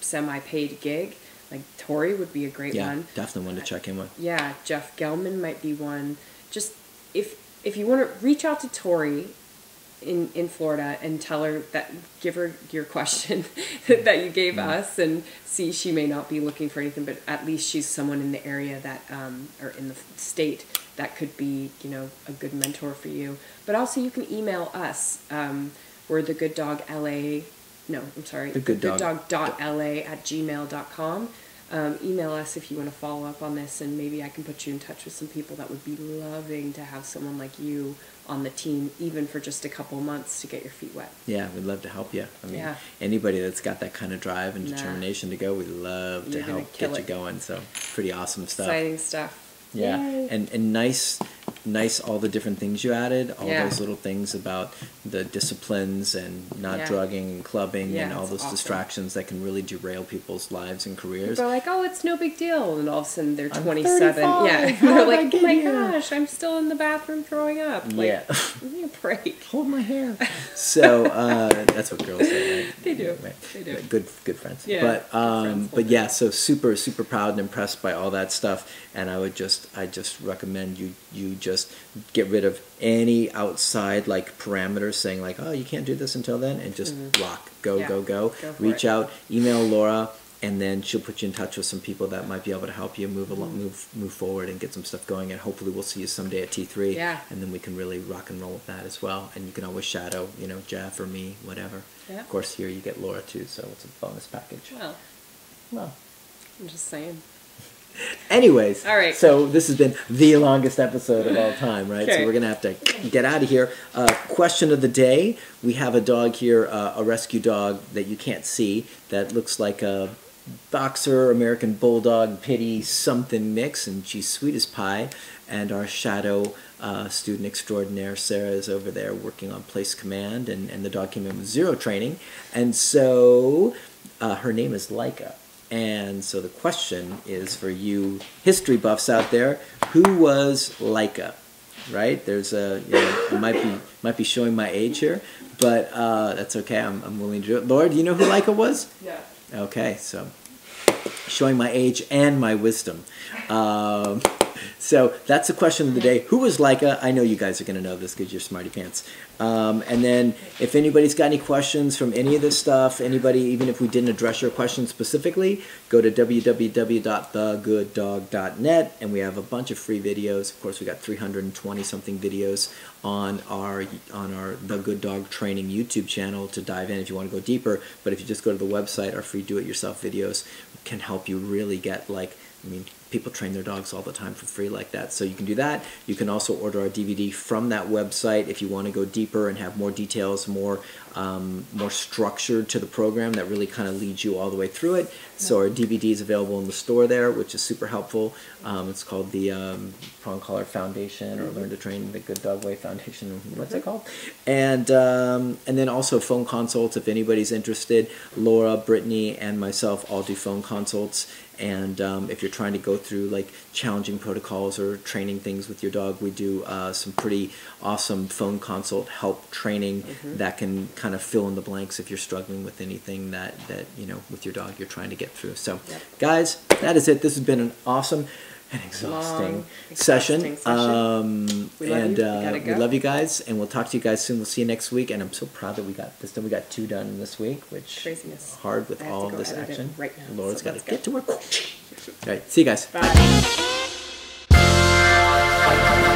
semi-paid gig, like Tori would be a great yeah, one. definitely one to check in with. Yeah, Jeff Gellman might be one. Just if if you want to reach out to Tori in in Florida and tell her that give her your question that you gave Mm. us and see she may not be looking for anything, but at least she's someone in the area that um, or in the state that could be you know a good mentor for you. But also you can email us. Um, we're the Good Dog LA. No, I'm sorry. The Good Dog- Dog dot la at gmail.com. Um, email us if you want to follow up on this, and maybe I can put you in touch with some people that would be loving to have someone like you on the team, even for just a couple months to get your feet wet. Yeah, we'd love to help you. I mean, Yeah. anybody that's got that kind of drive and Nah. determination to go, we'd love to You're help get you going. So, pretty awesome stuff. Exciting stuff. Yeah, Yay. and and nice, nice all the different things you added, all Yeah. those little things about the disciplines and not Yeah. drugging and clubbing Yeah, and all those awesome. distractions that can really derail people's lives and careers. They're like, oh, it's no big deal, and all of a sudden they're I'm 27. 35. Yeah, they're like, oh my here?" gosh, I'm still in the bathroom throwing up. Like, Yeah. give me a break. Hold my hair. so uh, that's what girls say. Right? They do. Right. They do. Good, good friends. Yeah, But um, friends, but yeah, so super, super proud and impressed by all that stuff. And I would just, I just recommend you, you just get rid of any outside like parameters saying like, oh, you can't do this until then, and just rock, go. Yeah, go, go. go Reach it. out, email Laura. And then she'll put you in touch with some people that might be able to help you move along, Mm-hmm. move move forward, and get some stuff going. And hopefully, we'll see you someday at T three Yeah. and then we can really rock and roll with that as well. And you can always shadow, you know, Jeff or me, whatever. Yeah. Of course, here you get Laura too, so it's a bonus package. Well, Well, I'm just saying. Anyways, All right. So this has been the longest episode of all time, right? So we're gonna have to get out of here. Uh, question of the day: We have a dog here, uh, a rescue dog that you can't see that looks like a boxer, American bulldog, pity something mix, and she's sweet as pie. And our shadow uh, student extraordinaire Sarah is over there working on place command, and, and the dog came in with zero training, and so uh, her name is Laika. And so the question is for you history buffs out there: Who was Laika? Right? There's a you know, I might be might be showing my age here, but uh, that's okay. I'm, I'm willing to do it. Laura, do you know who Laika was? Yeah. Okay, so showing my age and my wisdom. Um, so that's the question of the day. Who was Laika? I know you guys are going to know this because you're smarty pants. Um, and then if anybody's got any questions from any of this stuff, anybody, even if we didn't address your question specifically, go to www.thegooddog.net and we have a bunch of free videos. Of course, we got 320 something videos on our on our The Good Dog Training YouTube channel to dive in if you want to go deeper. But if you just go to the website, our free do-it-yourself videos can help you really get like I mean, people train their dogs all the time for free like that. So you can do that. You can also order our DVD from that website if you want to go deeper and have more details, more um, more structured to the program that really kind of leads you all the way through it. So our DVD is available in the store there, which is super helpful. Um, it's called the um, Prong Collar Foundation or Learn to Train the Good Dog Way Foundation. What's it called? And um, and then also phone consults if anybody's interested. Laura, Brittany, and myself all do phone consults. And um, if you're trying to go through like challenging protocols or training things with your dog, we do uh, some pretty awesome phone consult help training that can kind of fill in the blanks if you're struggling with anything that that you know with your dog you're trying to get through. So, Yep. guys, that is it. This has been an awesome an exhausting, Long, session. Session. Um, we love and you. Uh, we, go. we love you guys, and we'll talk to you guys soon. We'll see you next week. And I'm so proud that we got this. done. we got two done this week, which is hard with all of this action. Right now, Laura's so got to go. get to work. all right, see you guys. Bye. Bye.